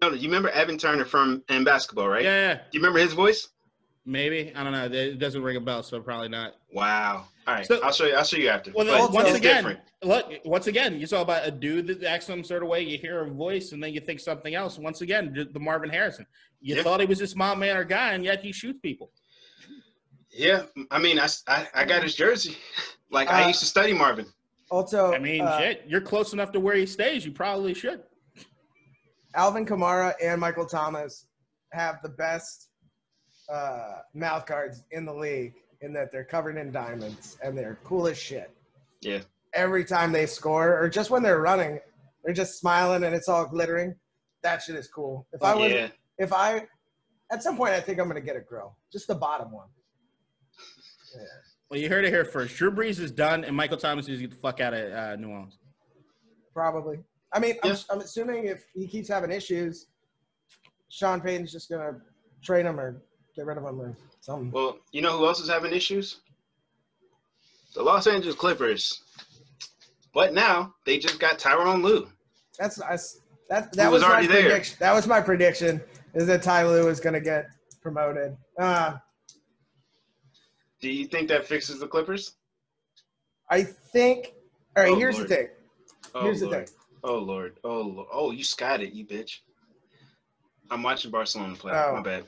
No, no, you remember Evan Turner from in basketball, right? yeah, yeah, Do you remember his voice? maybe I don't know. It doesn't ring a bell, so probably not. Wow. All right, So- I'll show you. I'll show you after. Well, But then, once it's again, different. look, once again, you saw about a dude that acts some sort of way. You hear a voice, and then you think something else. Once again, the- the Marvin Harrison. You Yeah. thought he was this mild manner guy, and yet he shoots people. Yeah, I mean, I I got his jersey. Like I Uh, used to study Marvin. Also, I mean, uh, shit, you're close enough to where he stays. You probably should. Alvin Kamara and Michael Thomas have the best uh, mouth guards in the league in that they're covered in diamonds and they're cool as shit. Yeah. Every time they score, or just when they're running, they're just smiling and it's all glittering. That shit is cool. If I was, Yeah. if I, at some point, I think I'm gonna get a grill, just the bottom one. Yeah. Well, you heard it here first. Drew Brees is done, and Michael Thomas is get the fuck out of uh, New Orleans. Probably. I mean, I'm, I'm assuming if he keeps having issues, Sean Payton's just gonna trade him or get rid of him or something. Well, you know who else is having issues? The Los Angeles Clippers. But now they just got Tyronn Lue. That's that's that that was, was my already there. prediction. That was my prediction is that Ty Lue is gonna get promoted. Uh, Do you think that fixes the Clippers? I think. All right, Oh, here's Lord. the thing. Oh, Here's Lord. the thing. Oh Lord. Oh Lord. Oh, you skied it, you bitch. I'm watching Barcelona play. Oh. My bad.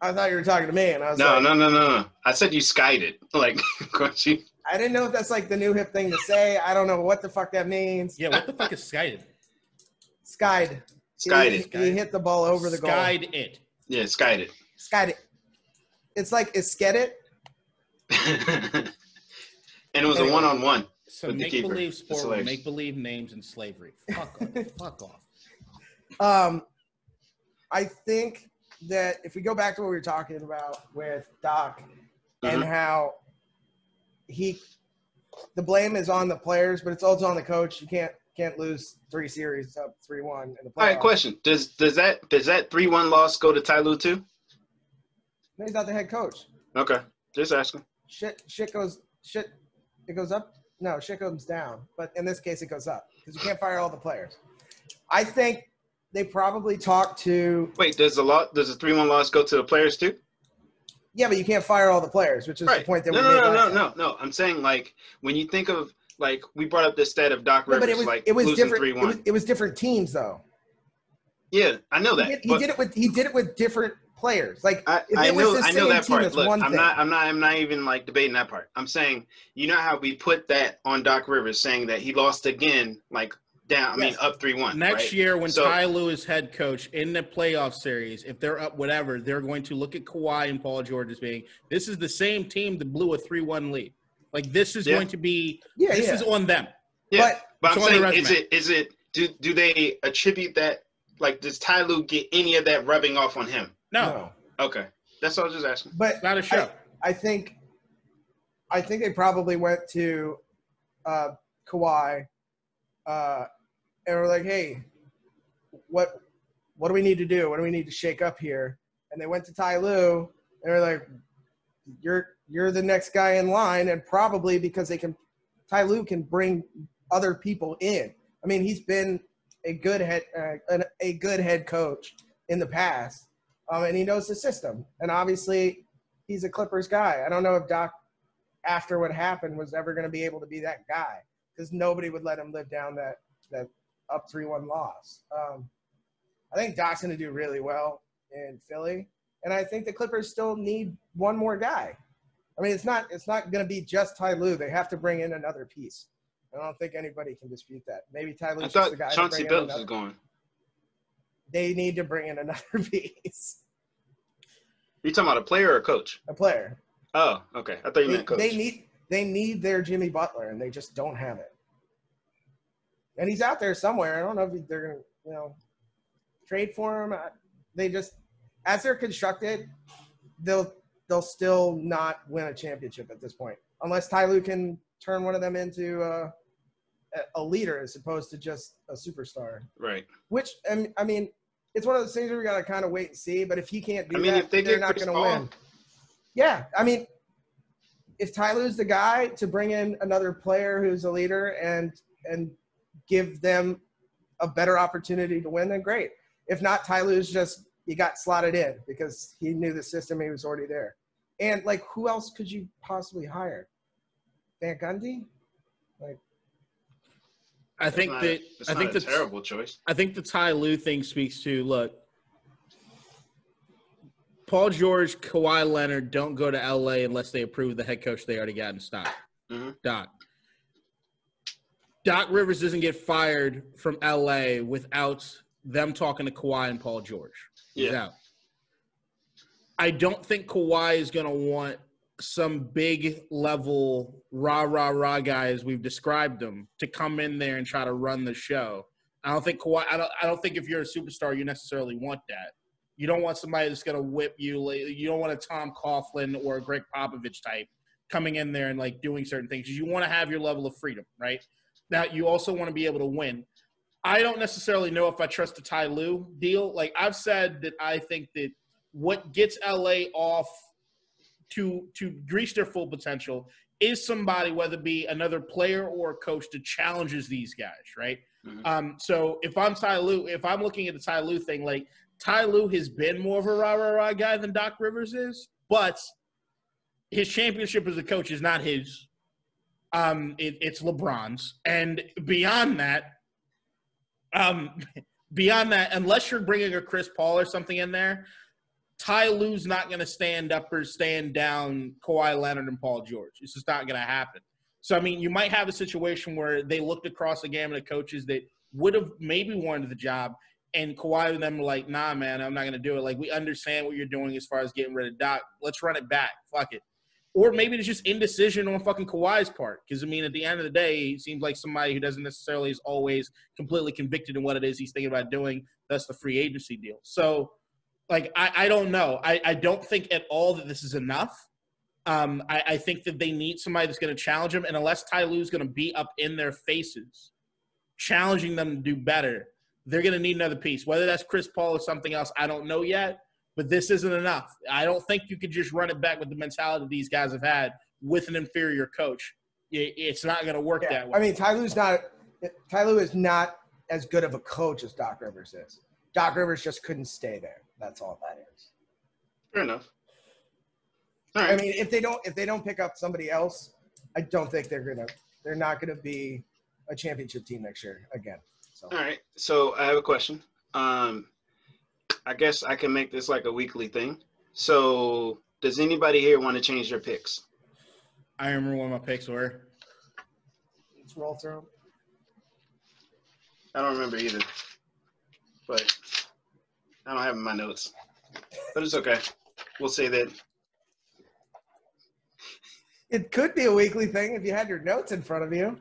I thought you were talking to me, and I was No, like, no, no, no, no. I said you skied it. Like, don't you? I didn't know if that's like the new hip thing to say. I don't know what the fuck that means. Yeah, what the fuck is skied? Skied. Skied he, it. He hit the ball over the goal. Skied it. Yeah, skied it. Skied it. It's like is sked it. and it was a one on one. So make believe It's sport with make believe names and slavery. Fuck off. fuck off. Um, I think that if we go back to what we were talking about with Doc and Mhm. how he, the blame is on the players, but it's also on the coach. You can't can't lose three series up three one in the playoffs. All right, question. Does does that does that three one loss go to Ty Lue too? No, he's not the head coach. Okay. Just asking. Shit, shit goes shit. It goes up. No, shit comes down. But in this case, it goes up because you can't fire all the players. I think they probably talked to. Wait, does the lot does the three one loss go to the players too? Yeah, but you can't fire all the players, which is the point that no, we no, made no, no, time. no, no. I'm saying like when you think of like we brought up the stat of Doc No, Rivers but it was like it was losing different. three It was, one. it was different teams though. Yeah, I know He that. did, he did it with he did it with different players. Like I, I know I know that team, part. Look, I'm thing. not I'm not I'm not even like debating that part. I'm saying you know how we put that on Doc Rivers saying that he lost again like down I mean up three one. Next right? year, when So- Ty Lue is head coach in the playoff series, if they're up whatever, they're going to look at Kawhi and Paul George as being this is the same team that blew a three-one lead. Like this is Yeah. going to be Yeah, this yeah. is on them. Yeah, But but, I'm saying is it is it do do they attribute that like does Ty Lue get any of that rubbing off on him? No, Okay, that's all I was just asking. But it's not a show. I think I think they probably went to uh, Kawhi uh, and were like, "Hey, what what do we need to do? What do we need to shake up here?" And they went to Ty Lue and they're like, "You're you're the next guy in line," and probably because they can, Ty Lue can bring other people in. I mean, he's been a good head uh, an, a good head coach in the past, um, and he knows the system. And obviously, he's a Clippers guy. I don't know if Doc, after what happened, was ever going to be able to be that guy because nobody would let him live down that that up three one loss. Um, I think Doc's going to do really well in Philly, and I think the Clippers still need one more guy. I mean, it's not it's not going to be just Ty Lue. They have to bring in another piece. I don't think anybody can dispute that. Maybe Ty I Lue's just thought the guy. to Chauncey Billups is going. They need to bring in another piece, You talking about a player or a coach? a player. Oh, okay. I thought you They, meant coach. they need they need their Jimmy Butler, and they just don't have it. And he's out there somewhere. I don't know if they're gonna, you know, trade for him. They just, as they're constructed, they'll they'll still not win a championship at this point, unless Ty Lue can turn one of them into uh, a, leader as opposed to just a superstar. right. Which I mean, it's one of those things where we gotta kind of wait and see. But if he can't do I mean, that, if they they're not gonna Paul- win. Yeah, I mean, if Tyler's the guy to bring in another player who's a leader and and give them a better opportunity to win, then great. If not, Ty Lue's just he got slotted in because he knew the system. He was already there. And like, who else could you possibly hire? Van Gundy? Like, I think not- that it's I not think a that's terrible choice. I think the Ty Lue thing speaks to look. Paul George, Kawhi Leonard don't go to LA unless they approve the head coach they already got in stock. Mhm. Doc. Doc Rivers doesn't get fired from LA without them talking to Kawhi and Paul George. He's Yeah. out. I don't think Kawhi is going to want some big level rah rah rah guys we've described them to come in there and try to run the show. I don't think Kawhi. I don't. I don't think if you're a superstar, you necessarily want that. You don't want somebody that's going to whip you. You don't want a Tom Coughlin or a Gregg Popovich type coming in there and like doing certain things. You want to have your level of freedom, right? Now you also want to be able to win. I don't necessarily know if I trust the Ty Lue deal. Like I've said that I think that what gets LA off to to reach their full potential is somebody, whether it be another player or a coach, that challenges these guys, right? Mhm. Um, so if I'm Ty Lue, if I'm looking at the Ty Lue thing, like Ty Lue has been more of a rah rah rah guy than Doc Rivers is, but his championship as a coach is not his. Um, it, it's LeBron's, and beyond that, um, beyond that, unless you're bringing a Chris Paul or something in there, Ty Lue's not going to stand up or stand down Kawhi Leonard and Paul George. It's just not going to happen. So, I mean, you might have a situation where they looked across the gamut of coaches that would have maybe wanted the job, and Kawhi and them were like, nah, man, I'm not going to do it. Like, we understand what you're doing as far as getting rid of Doc. Let's run it back. Fuck it. Or maybe it's just indecision on fucking Kawhi's part. Because, I mean, at the end of the day, he seems like somebody who doesn't necessarily is always completely convicted in what it is he's thinking about doing. That's the free agency deal. So, like, I, I don't know. I, I don't think at all that this is enough. Um, I, I think that they need somebody that's going to challenge them. And unless Ty Lue's going to be up in their faces, challenging them to do better, they're going to need another piece. Whether that's Chris Paul or something else, I don't know yet. But this isn't enough. I don't think you could just run it back with the mentality these guys have had with an inferior coach. It, it's not going to work yeah. that way. I mean, Ty Lue's not. Ty Lue is not as good of a coach as Doc Rivers is. Doc Rivers just couldn't stay there. That's all that is. Fair enough. All right. I mean, if they don't if they don't pick up somebody else, I don't think they're gonna they're not gonna be a championship team next year again. So All right. So I have a question. Um, I guess I can make this like a weekly thing. So does anybody here want to change their picks? I remember what my picks were. let's roll through. 'em. I don't remember either, but I don't have it in my notes. But it's okay. We'll say that. It could be a weekly thing if you had your notes in front of you.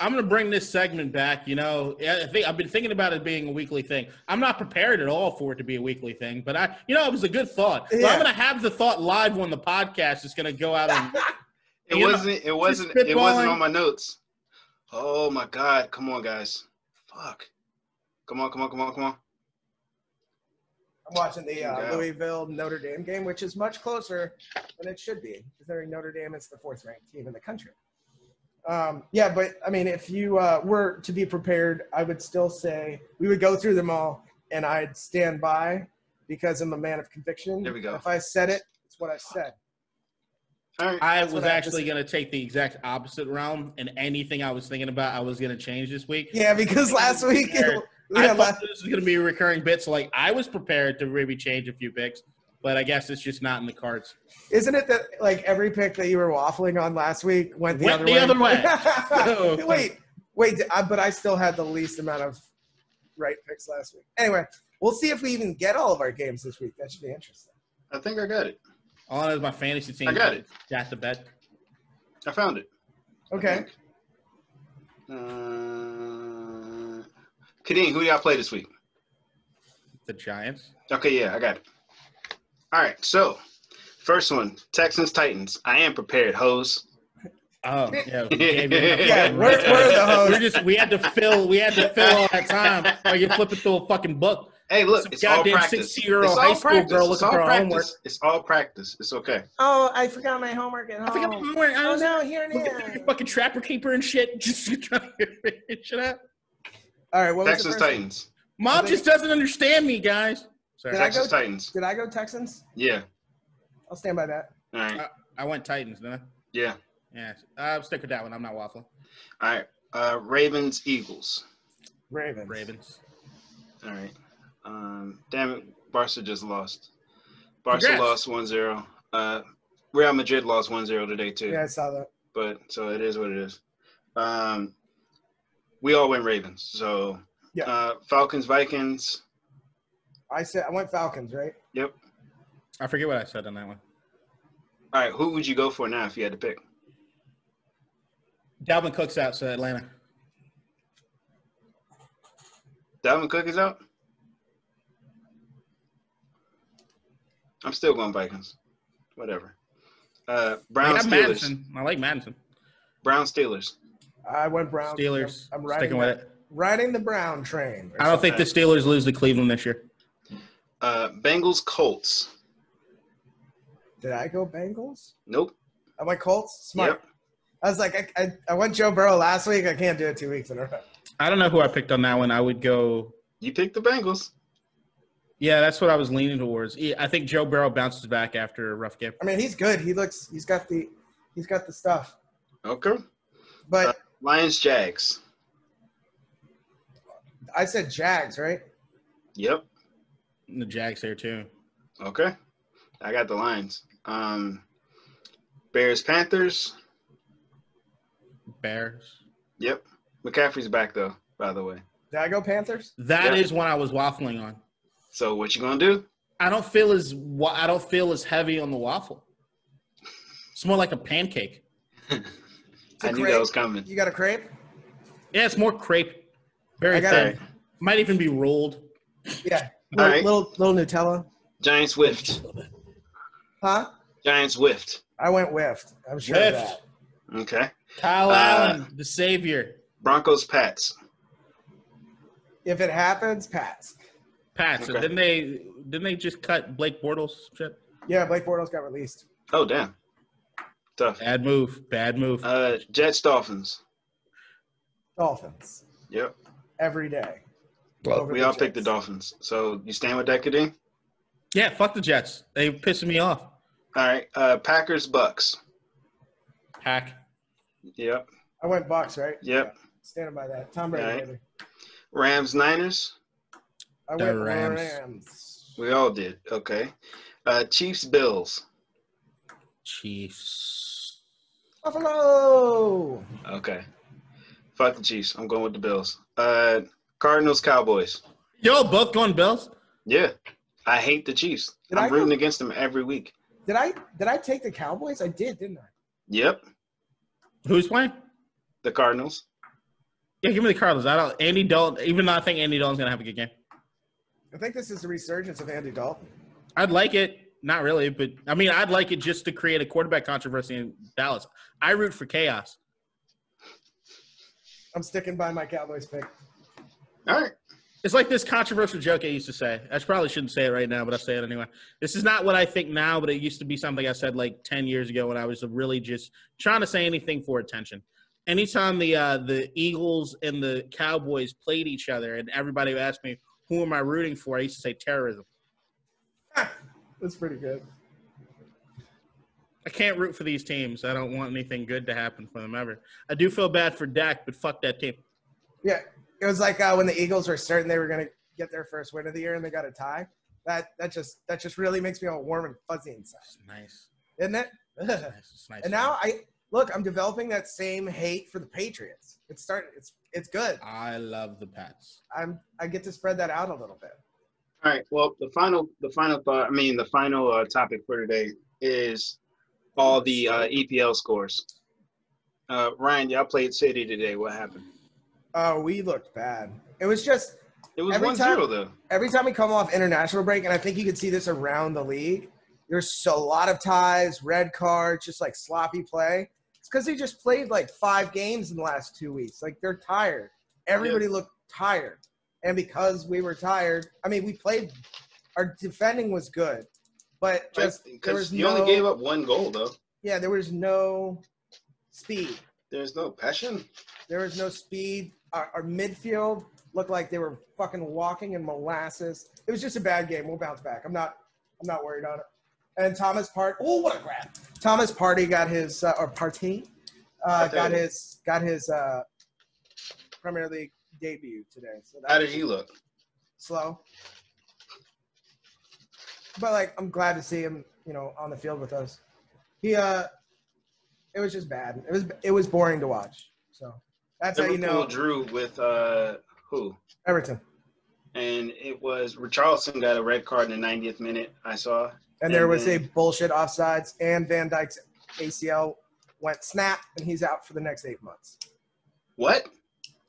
I'm going to bring this segment back. You know, I think I've been thinking about it being a weekly thing. I'm not prepared at all for it to be a weekly thing, but I, you know, it was a good thought. But Yeah. I'm going to have the thought live on the podcast. It's going to go out and It wasn't. It wasn't. It wasn't on my notes. Oh my god! Come on, guys. Fuck. Come on! Come on! Come on! Come on! I'm watching the uh, Yeah. Louisville Notre Dame game, which is much closer than it should be, considering Notre Dame is the fourth ranked team in the country. Um, yeah, but I mean, if you uh, were to be prepared, I would still say we would go through them all, and I'd stand by because I'm a man of conviction. There we go. If I said it, it's what I said. All right. I That's was what I have to actually going to take the exact opposite realm, and anything I was thinking about, I was going to change this week. Yeah, because last week, Prepared. Yeah, I thought last, this was going to be a recurring bit, so like I was prepared to maybe change a few picks, but I guess it's just not in the cards. isn't it that like every pick that you were waffling on last week went the Went other the way? other way. wait, wait, I, but I still had the least amount of right picks last week. Anyway, we'll see if we even get all of our games this week. That should be interesting. I think I got it. All I know is my fantasy team. I got it. Got the bet. I found it. Okay. think. Uh, Kadeem, who y'all play this week? The Giants. Okay, yeah, I got it. All right, so first one, Texans Titans. I am prepared, hoes. Oh, yeah. we gave you enough Yeah, we're, we're the host. We're just we had to fill we had to fill all that time while you're flipping through a fucking book. Hey, look, Some it's all goddamn practice. 60-year-old It's all high school practice. girl It's looking all for practice. homework. It's all practice. It's okay. Oh, I forgot my homework at I think I'm home. homework. I Oh was no, here it looking through is. your fucking trapper keeper and shit. Just trying to figure shit out. All right, what was the Texas first one? Titans. Mom think- just doesn't understand me, guys. Sorry, Did I Texas go- Titans. Did I go Texans? Yeah. I'll stand by that. All right. Uh, I went Titans, didn't I? Yeah. Yeah, I'll stick with that one. I'm not waffling. All right. Uh, Ravens Eagles. Ravens. Ravens. All right. Um, damn it, Barca just lost. Barca Congrats. lost 1-0. Uh, Real Madrid lost 1-0 today too. Yeah, I saw that. But so it is what it is. Um, we all went Ravens. So Yeah. uh, Falcons Vikings. I said I went Falcons, right? Yep. I forget what I said on that one. All right. Who would you go for now if you had to pick? Dalvin Cook's out, so Atlanta. Dalvin Cook is out. I'm still going Vikings. Whatever. Uh, Brown got Steelers. Madison. I like Madison. Brown Steelers. I went Brown. Steelers. I'm, I'm riding sticking the, with it. riding the Brown train. I don't think the. Steelers lose to Cleveland this year. Uh, Bengals Colts. Did I go Bengals? Nope. I went Colts. Smart. Yep. I was like, I, I, I went Joe Burrow last week. I can't do it two weeks in a row. I don't know who I picked on that one. I would go. You picked the Bengals. Yeah, that's what I was leaning towards. Yeah, I think Joe Burrow bounces back after a rough game. I mean, he's good. He looks. He's got the. He's got the stuff. Okay. But Lions Jags. I said Jags, right? Yep. And the Jags there too. Okay. I got the Lions. Um, Bears Panthers. Bears. Yep. McCaffrey's back though. By the way. Did I go Panthers? That is Yeah. one I was waffling on. So what you gonna do? I don't feel as wa- I don't feel as heavy on the waffle. It's more like a pancake. I a knew that was coming. You got a crepe? Yeah, it's more crepe. Very I thin. it. Might even be rolled. Yeah. All Little, right. little little Nutella. Giants whiffed. Huh? Giants whiffed. I went whiffed. I'm sure Whiffed. of that. Okay. Kyle Uh, Allen, the savior. Broncos Pats. If it happens, Pats. Pat. So didn't they didn't they just cut Blake Bortles shit? Yeah, Blake Bortles got released. Oh damn. Tough. Bad move. Bad move. Uh, Jets Dolphins. Dolphins Yep. every day. Well, We the all picked the Dolphins. So you stand with that, Kadeem? yeah, fuck the Jets. They pissing me off. All right. Uh, Packers Bucks. Pack. Yep. I went Bucks, right? Yep. Standing by that. Tom Brady. Alright. Rams Niners. I The went Rams. Rams. We all did. Okay. Uh, Chiefs Bills. Chiefs. Buffalo. Okay. Fuck the Chiefs. I'm going with the Bills. Uh, Cardinals Cowboys. Yo, both going Bills. Yeah. I hate the Chiefs. Did I'm I go- rooting against them every week. Did I did I take the Cowboys? I did, didn't I? Yep. Who's playing? The Cardinals. Yeah, give me the Cardinals. I don't. Andy Dalton. Even though I think Andy Dalton's gonna have a good game, I think this is the resurgence of Andy Dalton. I'd like it. Not really, but I mean, I'd like it just to create a quarterback controversy in Dallas. I root for chaos. I'm sticking by my Cowboys pick. All right. It's like this controversial joke I used to say. I probably shouldn't say it right now, but I say it anyway. This is not what I think now, but it used to be something I said like ten years ago when I was really just trying to say anything for attention. Anytime the uh, the Eagles and the Cowboys played each other, and everybody would ask me who am I rooting for, I used to say terrorism. That's pretty good. I can't root for these teams. I don't want anything good to happen for them ever. I do feel bad for Dak, but fuck that team. Yeah, it was like uh, when the Eagles were certain they were going to get their first win of the year and they got a tie. That that just that just really makes me all warm and fuzzy inside, It's nice. isn't it? It's nice. It's nice. and now I look, I'm developing that same hate for the Patriots. It's starting. It's it's good. I love the Pats. I'm I get to spread that out a little bit. All right. Well, the final, the final thought. I mean, the final uh, topic for today is all the uh, EPL scores. Uh, Ryan, y'all played City today. What happened? Oh, we looked bad. It was just It was Every one time- zero though. every time we come off international break, and I think you can see this around the league, there's so, a lot of ties, red cards, just like sloppy play. It's because they just played like five games in the last two weeks. Like they're tired. Everybody looked tired. And because we were tired, I mean, we played, our defending was good, but just there Because was you no, only gave up one goal though. yeah, there was no speed. There's no passion. There was no speed. Our, our midfield looked like they were fucking walking in molasses. It was just a bad game. We'll bounce back. I'm not. I'm not worried on it. And Thomas Part. Oh, what a grab! Thomas Partey got his uh, or Partey uh, got his got his uh, Premier League debut today. So How did he look? slow. But like, I'm glad to see him, you know, on the field with us. He, uh, it was just bad. It was it was boring to watch. So that's how you know drew with uh who? Everton. And it was Richarlison got a red card in the 90th minute. I saw. And there And was a then- bullshit offsides, and Van Dijk's ACL went snap, and he's out for the next eight months. What?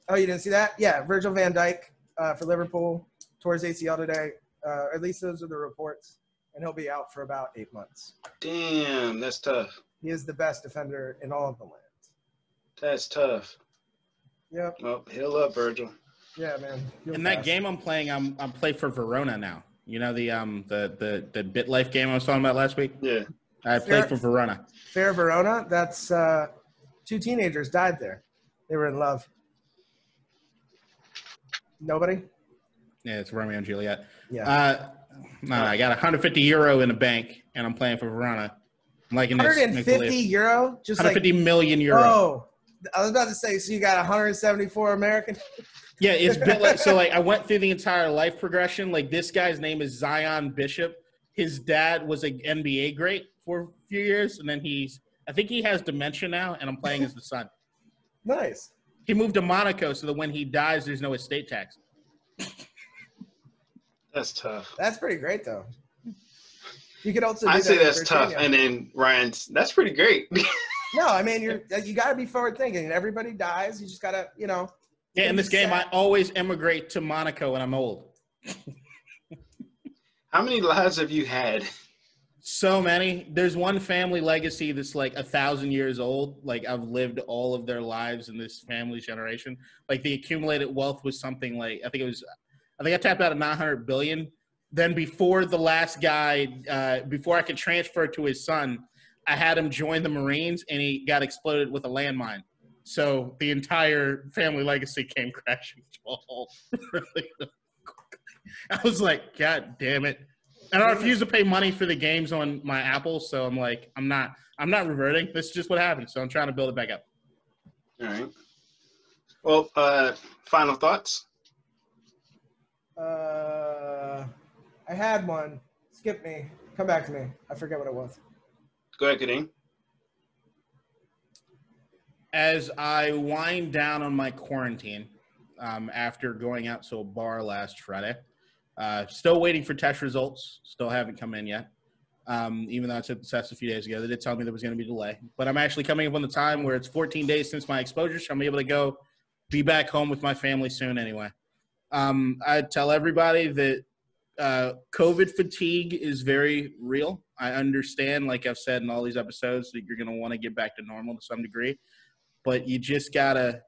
Oh, you didn't see that? Yeah, Virgil Van Dijk uh, for Liverpool towards ACL today. Uh, at least those are the reports, and he'll be out for about eight months. Damn, that's tough. He is the best defender in all of the land. That's tough. Yep. Well, heal up, Virgil. Yeah, man. He'll In that pass. game I'm playing, I'm I'm play for Verona now. You know the um the the the BitLife game I was talking about last week. Yeah. I played Fair- for Verona. Fair Verona. That's uh, two teenagers died there. They were in love. Nobody. Yeah, it's Romeo and Juliet. Yeah. Uh, no, I got 150 euro in the bank, and I'm playing for Verona. I'm liking this. 150 euro. Just 150 like million euro. oh, I was about to say. So you got 174 American. Yeah, it's bit like so. Like I went through the entire life progression. Like this guy's name is Zion Bishop. His dad was an NBA great for a few years, and then he's I think he has dementia now, and I'm playing as the son. Nice. He moved to Monaco so that when he dies, there's no estate tax. That's tough. That's pretty great though. You could also. I say in that's tough. And then Ryan's, that's pretty great. no, I mean you're you got to be forward thinking. Everybody dies. You just gotta, you know. Yeah, in this game, I always emigrate to Monaco when I'm old. How many lives have you had? So many. There's one family legacy that's like a thousand years old. Like I've lived all of their lives in this family's generation. Like the accumulated wealth was something like I think it was, I think I tapped out at 900 billion. Then before the last guy, uh, before I could transfer to his son, I had him join the Marines and he got exploded with a landmine. So the entire family legacy came crashing to a halt. I was like, God damn it. And I refuse to pay money for the games on my Apple, so I'm like, I'm not, I'm not reverting. This is just what happened. So I'm trying to build it back up. All right. Well, uh, final thoughts. Uh, I had one. Skip me. Come back to me. I forget what it was. Go ahead, Kadeem. As I wind down on my quarantine um, after going out to a bar last Friday, uh, still waiting for test results. Still haven't come in yet. Um, even though I took the test a few days ago, they did tell me there was going to be delay. But I'm actually coming up on the time where it's 14 days since my exposure, so I'm able to go be back home with my family soon anyway. Um, I tell everybody that uh, COVID fatigue is very real. I understand, like I've said in all these episodes, that you're going to want to get back to normal to some degree, but you just got to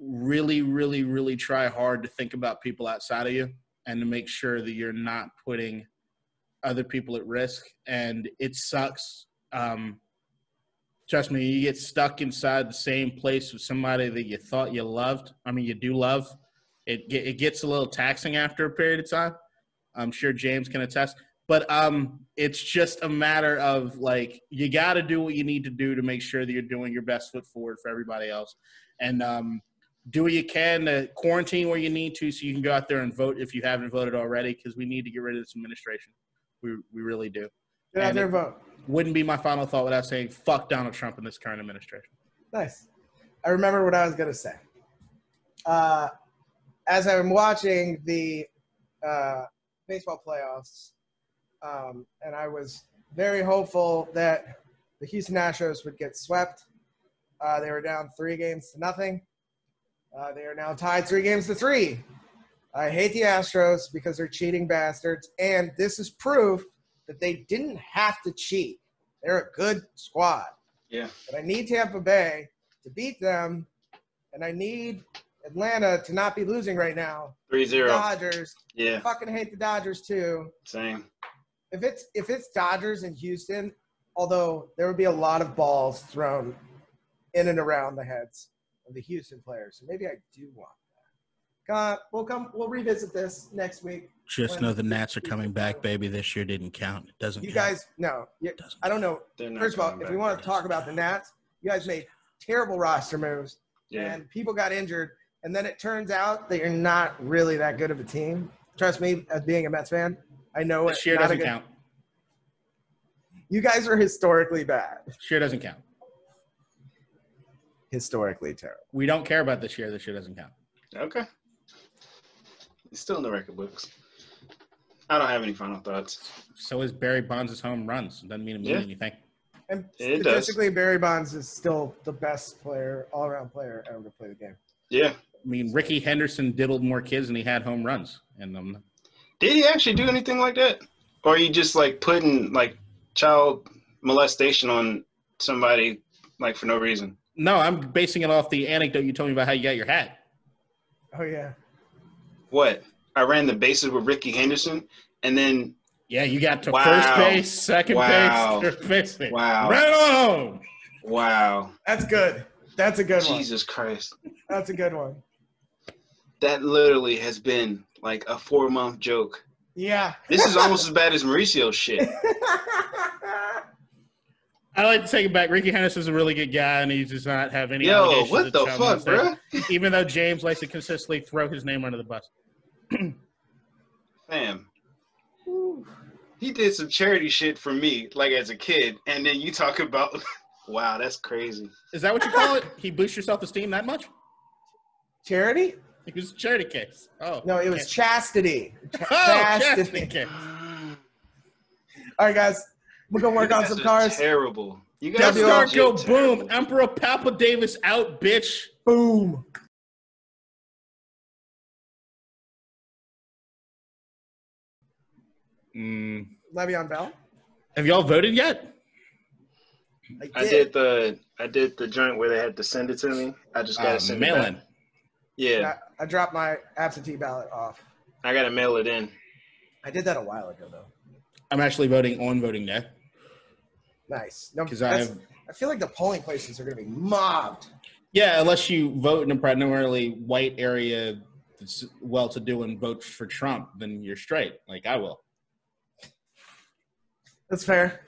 really, really, really try hard to think about people outside of you and to make sure that you're not putting other people at risk. And it sucks. Um, trust me, you get stuck inside the same place with somebody that you thought you loved. I mean, you do love. It it gets a little taxing after a period of time. I'm sure James can attest. But um, it's just a matter of like you got to do what you need to do to make sure that you're doing your best foot forward for everybody else, and um, do what you can to quarantine where you need to, so you can go out there and vote if you haven't voted already, because we need to get rid of this administration. We we really do. Get out there and vote. Wouldn't be my final thought without saying fuck Donald Trump in this current administration. Nice. I remember what I was gonna say. Uh, as I'm watching the uh, baseball playoffs, um, and I was very hopeful that the Houston Astros would get swept. Uh, they were down three games to nothing. Uh, they are now tied three games to three. I hate the Astros because they're cheating bastards, and this is proof that they didn't have to cheat. They're a good squad. Yeah. But I need Tampa Bay to beat them, and I need Atlanta to not be losing right now. 3 0. Dodgers, I Yeah, fucking hate the Dodgers too. same. If it's if it's Dodgers and Houston, although there would be a lot of balls thrown in and around the heads of the Houston players, so maybe I do want that Uh, we'll come. We'll revisit this next week. Just know the Nats are coming back, baby. This year didn't count. It doesn't. You count. guys, no. You, I don't know. First of all, if we want to talk about the Nats, you guys made terrible roster moves, yeah, and people got injured, and then it turns out that you're not really that good of a team. Trust me, as being a Mets fan, I know This it's year not doesn't good- count. You guys are historically bad. This year doesn't count. Historically terrible. We don't care about this year. This year doesn't count. okay. It's still in the record books. I don't have any final thoughts. So is Barry Bonds' home runs. Doesn't mean it means Yeah. anything. And It does. statistically, Barry Bonds is still the best player, all-around player ever to play the game. Yeah. I mean, Rickey Henderson diddled more kids than he had home runs. And um, Did he actually do anything like that? Or are you just like putting like child molestation on somebody like for no reason? No, I'm basing it off the anecdote you told me about how you got your hat. Oh yeah. What? I ran the bases with Rickey Henderson and then Yeah, you got to Wow. first base, second Wow. base, third base. Wow. Right on. wow. That's good. That's a good one. Jesus Christ. That's a good one. That literally has been like a four month joke. Yeah. This is almost as bad as Mauricio's shit. I like to take it back. Rickey Henderson's a really good guy, and he does not have any. Yo, allegations what of the fuck, molestation, bro? Even though James likes to consistently throw his name under the bus. Fam. He did some charity shit for me, like as a kid, and then you talk about wow, that's crazy. Is that what you call it? He boosts your self-esteem that much? Charity? It was a charity case. Oh No, it was chastity. Ch- oh, chastity case. All right, guys. We're gonna work on some cars. Terrible. You Death guys are Star legit go terrible. boom. Emperor Papa Davis out, bitch. Boom. Mm. Le'Veon Bell. Have y'all voted yet? I did the I did the joint where they had to send it to me. I just gotta Uh, send mail it in. Yeah, I, I dropped my absentee ballot off. I gotta mail it in. I did that a while ago though. I'm actually voting on voting day Nice. No, because I have. I feel like the polling places are gonna be mobbed. Yeah, unless you vote in a primarily white area that's well-to-do and vote for Trump, then you're straight. Like I will. That's fair.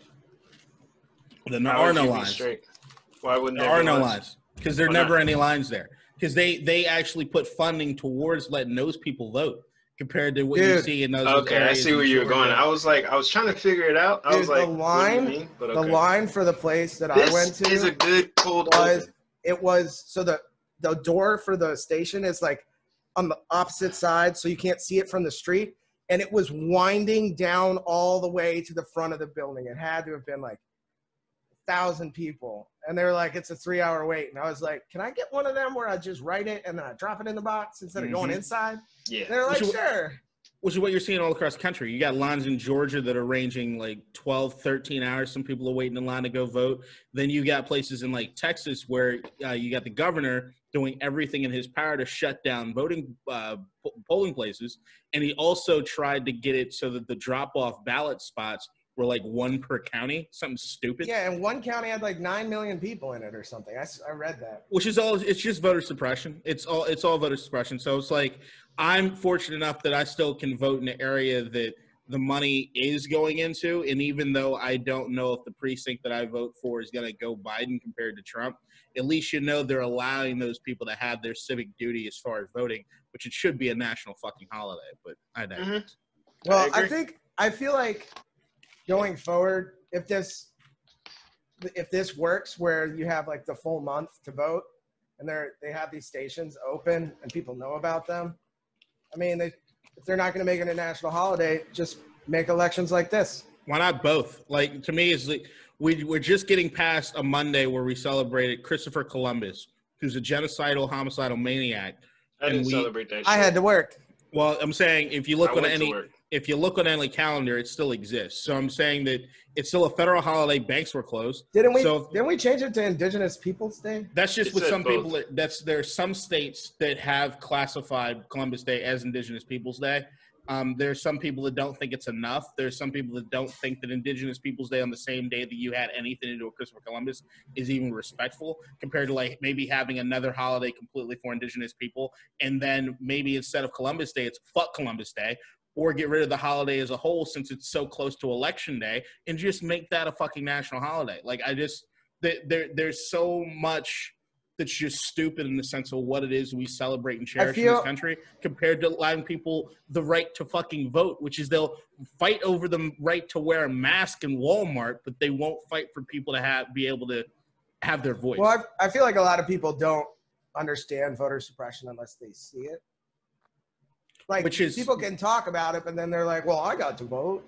Then there How are no lines. straight? Why wouldn't There there, are be no lines because there are Why not? never any lines there because they they actually put funding towards letting those people vote compared to what you Dude. see in those. Okay, I see where you were going. I was like, I was trying to figure it out. I Dude, was the like, what do you line- mean? But The line for the place that this I went to is a good cold was open. it was so the the door for the station is like on the opposite side so you can't see it from the street and it was winding down all the way to the front of the building it had to have been like a thousand people and they were like it's a three hour wait and i was like can i get one of them where i just write it and then i drop it in the box instead of going Mhm. inside Yeah. they're like Which is- sure which is what you're seeing all across the country. You got lines in Georgia that are ranging like 12, 13 hours. Some people are waiting in line to go vote. Then you got places in like Texas where uh, you got the governor doing everything in his power to shut down voting uh, polling places, and he also tried to get it so that the drop-off ballot spots were like one per county. Something stupid. yeah and one county had like nine million people in it or something I, I read that which is all it's just voter suppression it's all it's all voter suppression so it's like i'm fortunate enough that i still can vote in an area that the money is going into and even though i don't know if the precinct that i vote for is going to go biden compared to trump at least you know they're allowing those people to have their civic duty as far as voting which it should be a national fucking holiday but i digress. Mhm. Well, I, agree. think I feel like going forward, if this if this works, where you have like the full month to vote, and they're they have these stations open and people know about them. I mean, they, if they're not going to make it a national holiday, just make elections like this. Why not both? Like to me, is like we we're just getting past a Monday where we celebrated Christopher Columbus, who's a genocidal, homicidal maniac. I didn't we- celebrate that shit. I had to work. Well, I'm saying if you look on went to any work. If you look on any calendar, it still exists. So I'm saying that it's still a federal holiday. Banks were closed. Didn't we? So- didn't we change it to Indigenous Peoples Day? That's just It with some both. people. That, that's there are some states that have classified Columbus Day as Indigenous Peoples Day. Um, there's some people that don't think it's enough. There's some people that don't think that Indigenous Peoples Day on the same day that you had anything to do with Christopher Columbus is even respectful compared to like maybe having another holiday completely for Indigenous people, and then maybe instead of Columbus Day, it's fuck Columbus Day, or get rid of the holiday as a whole since it's so close to election day and just make that a fucking national holiday. Like I just there there there's so much that's just stupid in the sense of what it is we celebrate and cherish in this country compared to allowing people the right to fucking vote, which is they'll fight over the right to wear a mask in Walmart, but they won't fight for people to have be able to have their voice. Well, I, I feel like a lot of people don't understand voter suppression unless they see it. Like, Which is- people can talk about it, but then they're like, "Well, I got to vote."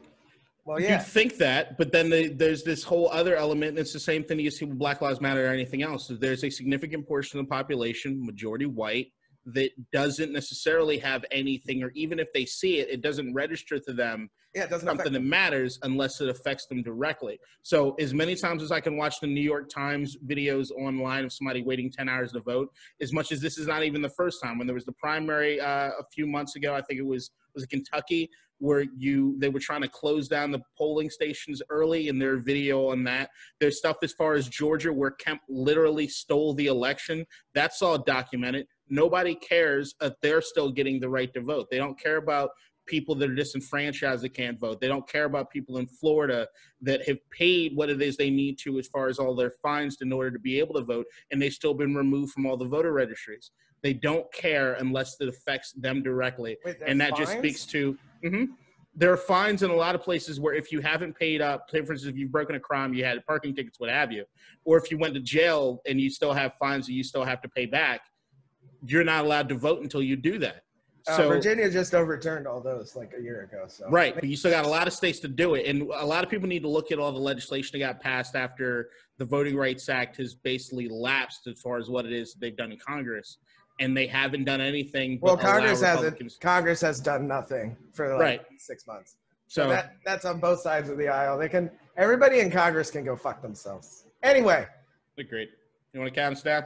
Well, yeah. You think that, but then the, there's this whole other element. And it's the same thing you see with Black Lives Matter or anything else. There's a significant portion of the population, majority white, that doesn't necessarily have anything, or even if they see it, it doesn't register to them yeah, it doesn't something that matters unless it affects them directly. So, as many times as I can watch the New York Times videos online of somebody waiting 10 hours to vote, as much as this is not even the first time. When there was the primary uh, a few months ago, I think it was was it Kentucky, where you they were trying to close down the polling stations early, and their video on that. There's stuff as far as Georgia, where Kemp literally stole the election. That's all documented. Nobody cares if they're still getting the right to vote. They don't care about people that are disenfranchised that can't vote. They don't care about people in Florida that have paid what it is they need to as far as all their fines in order to be able to vote, and they've still been removed from all the voter registries. They don't care unless it affects them directly, Wait, and that there's just speaks to. mhm. There are fines in a lot of places where if you haven't paid up, for instance, if you've broken a crime, you had parking tickets, what have you, or if you went to jail and you still have fines that you still have to pay back, you're not allowed to vote until you do that. Uh, Virginia just overturned all those like a year ago. So Right, but you still got a lot of states to do it, and a lot of people need to look at all the legislation that got passed after the Voting Rights Act has basically lapsed as far as what it is they've done in Congress, and they haven't done anything. Well, Congress hasn't. Congress has done nothing for like Right. six months. So that that's on both sides of the aisle. They can. Everybody in Congress can go fuck themselves. Anyway, great. You want to count us down?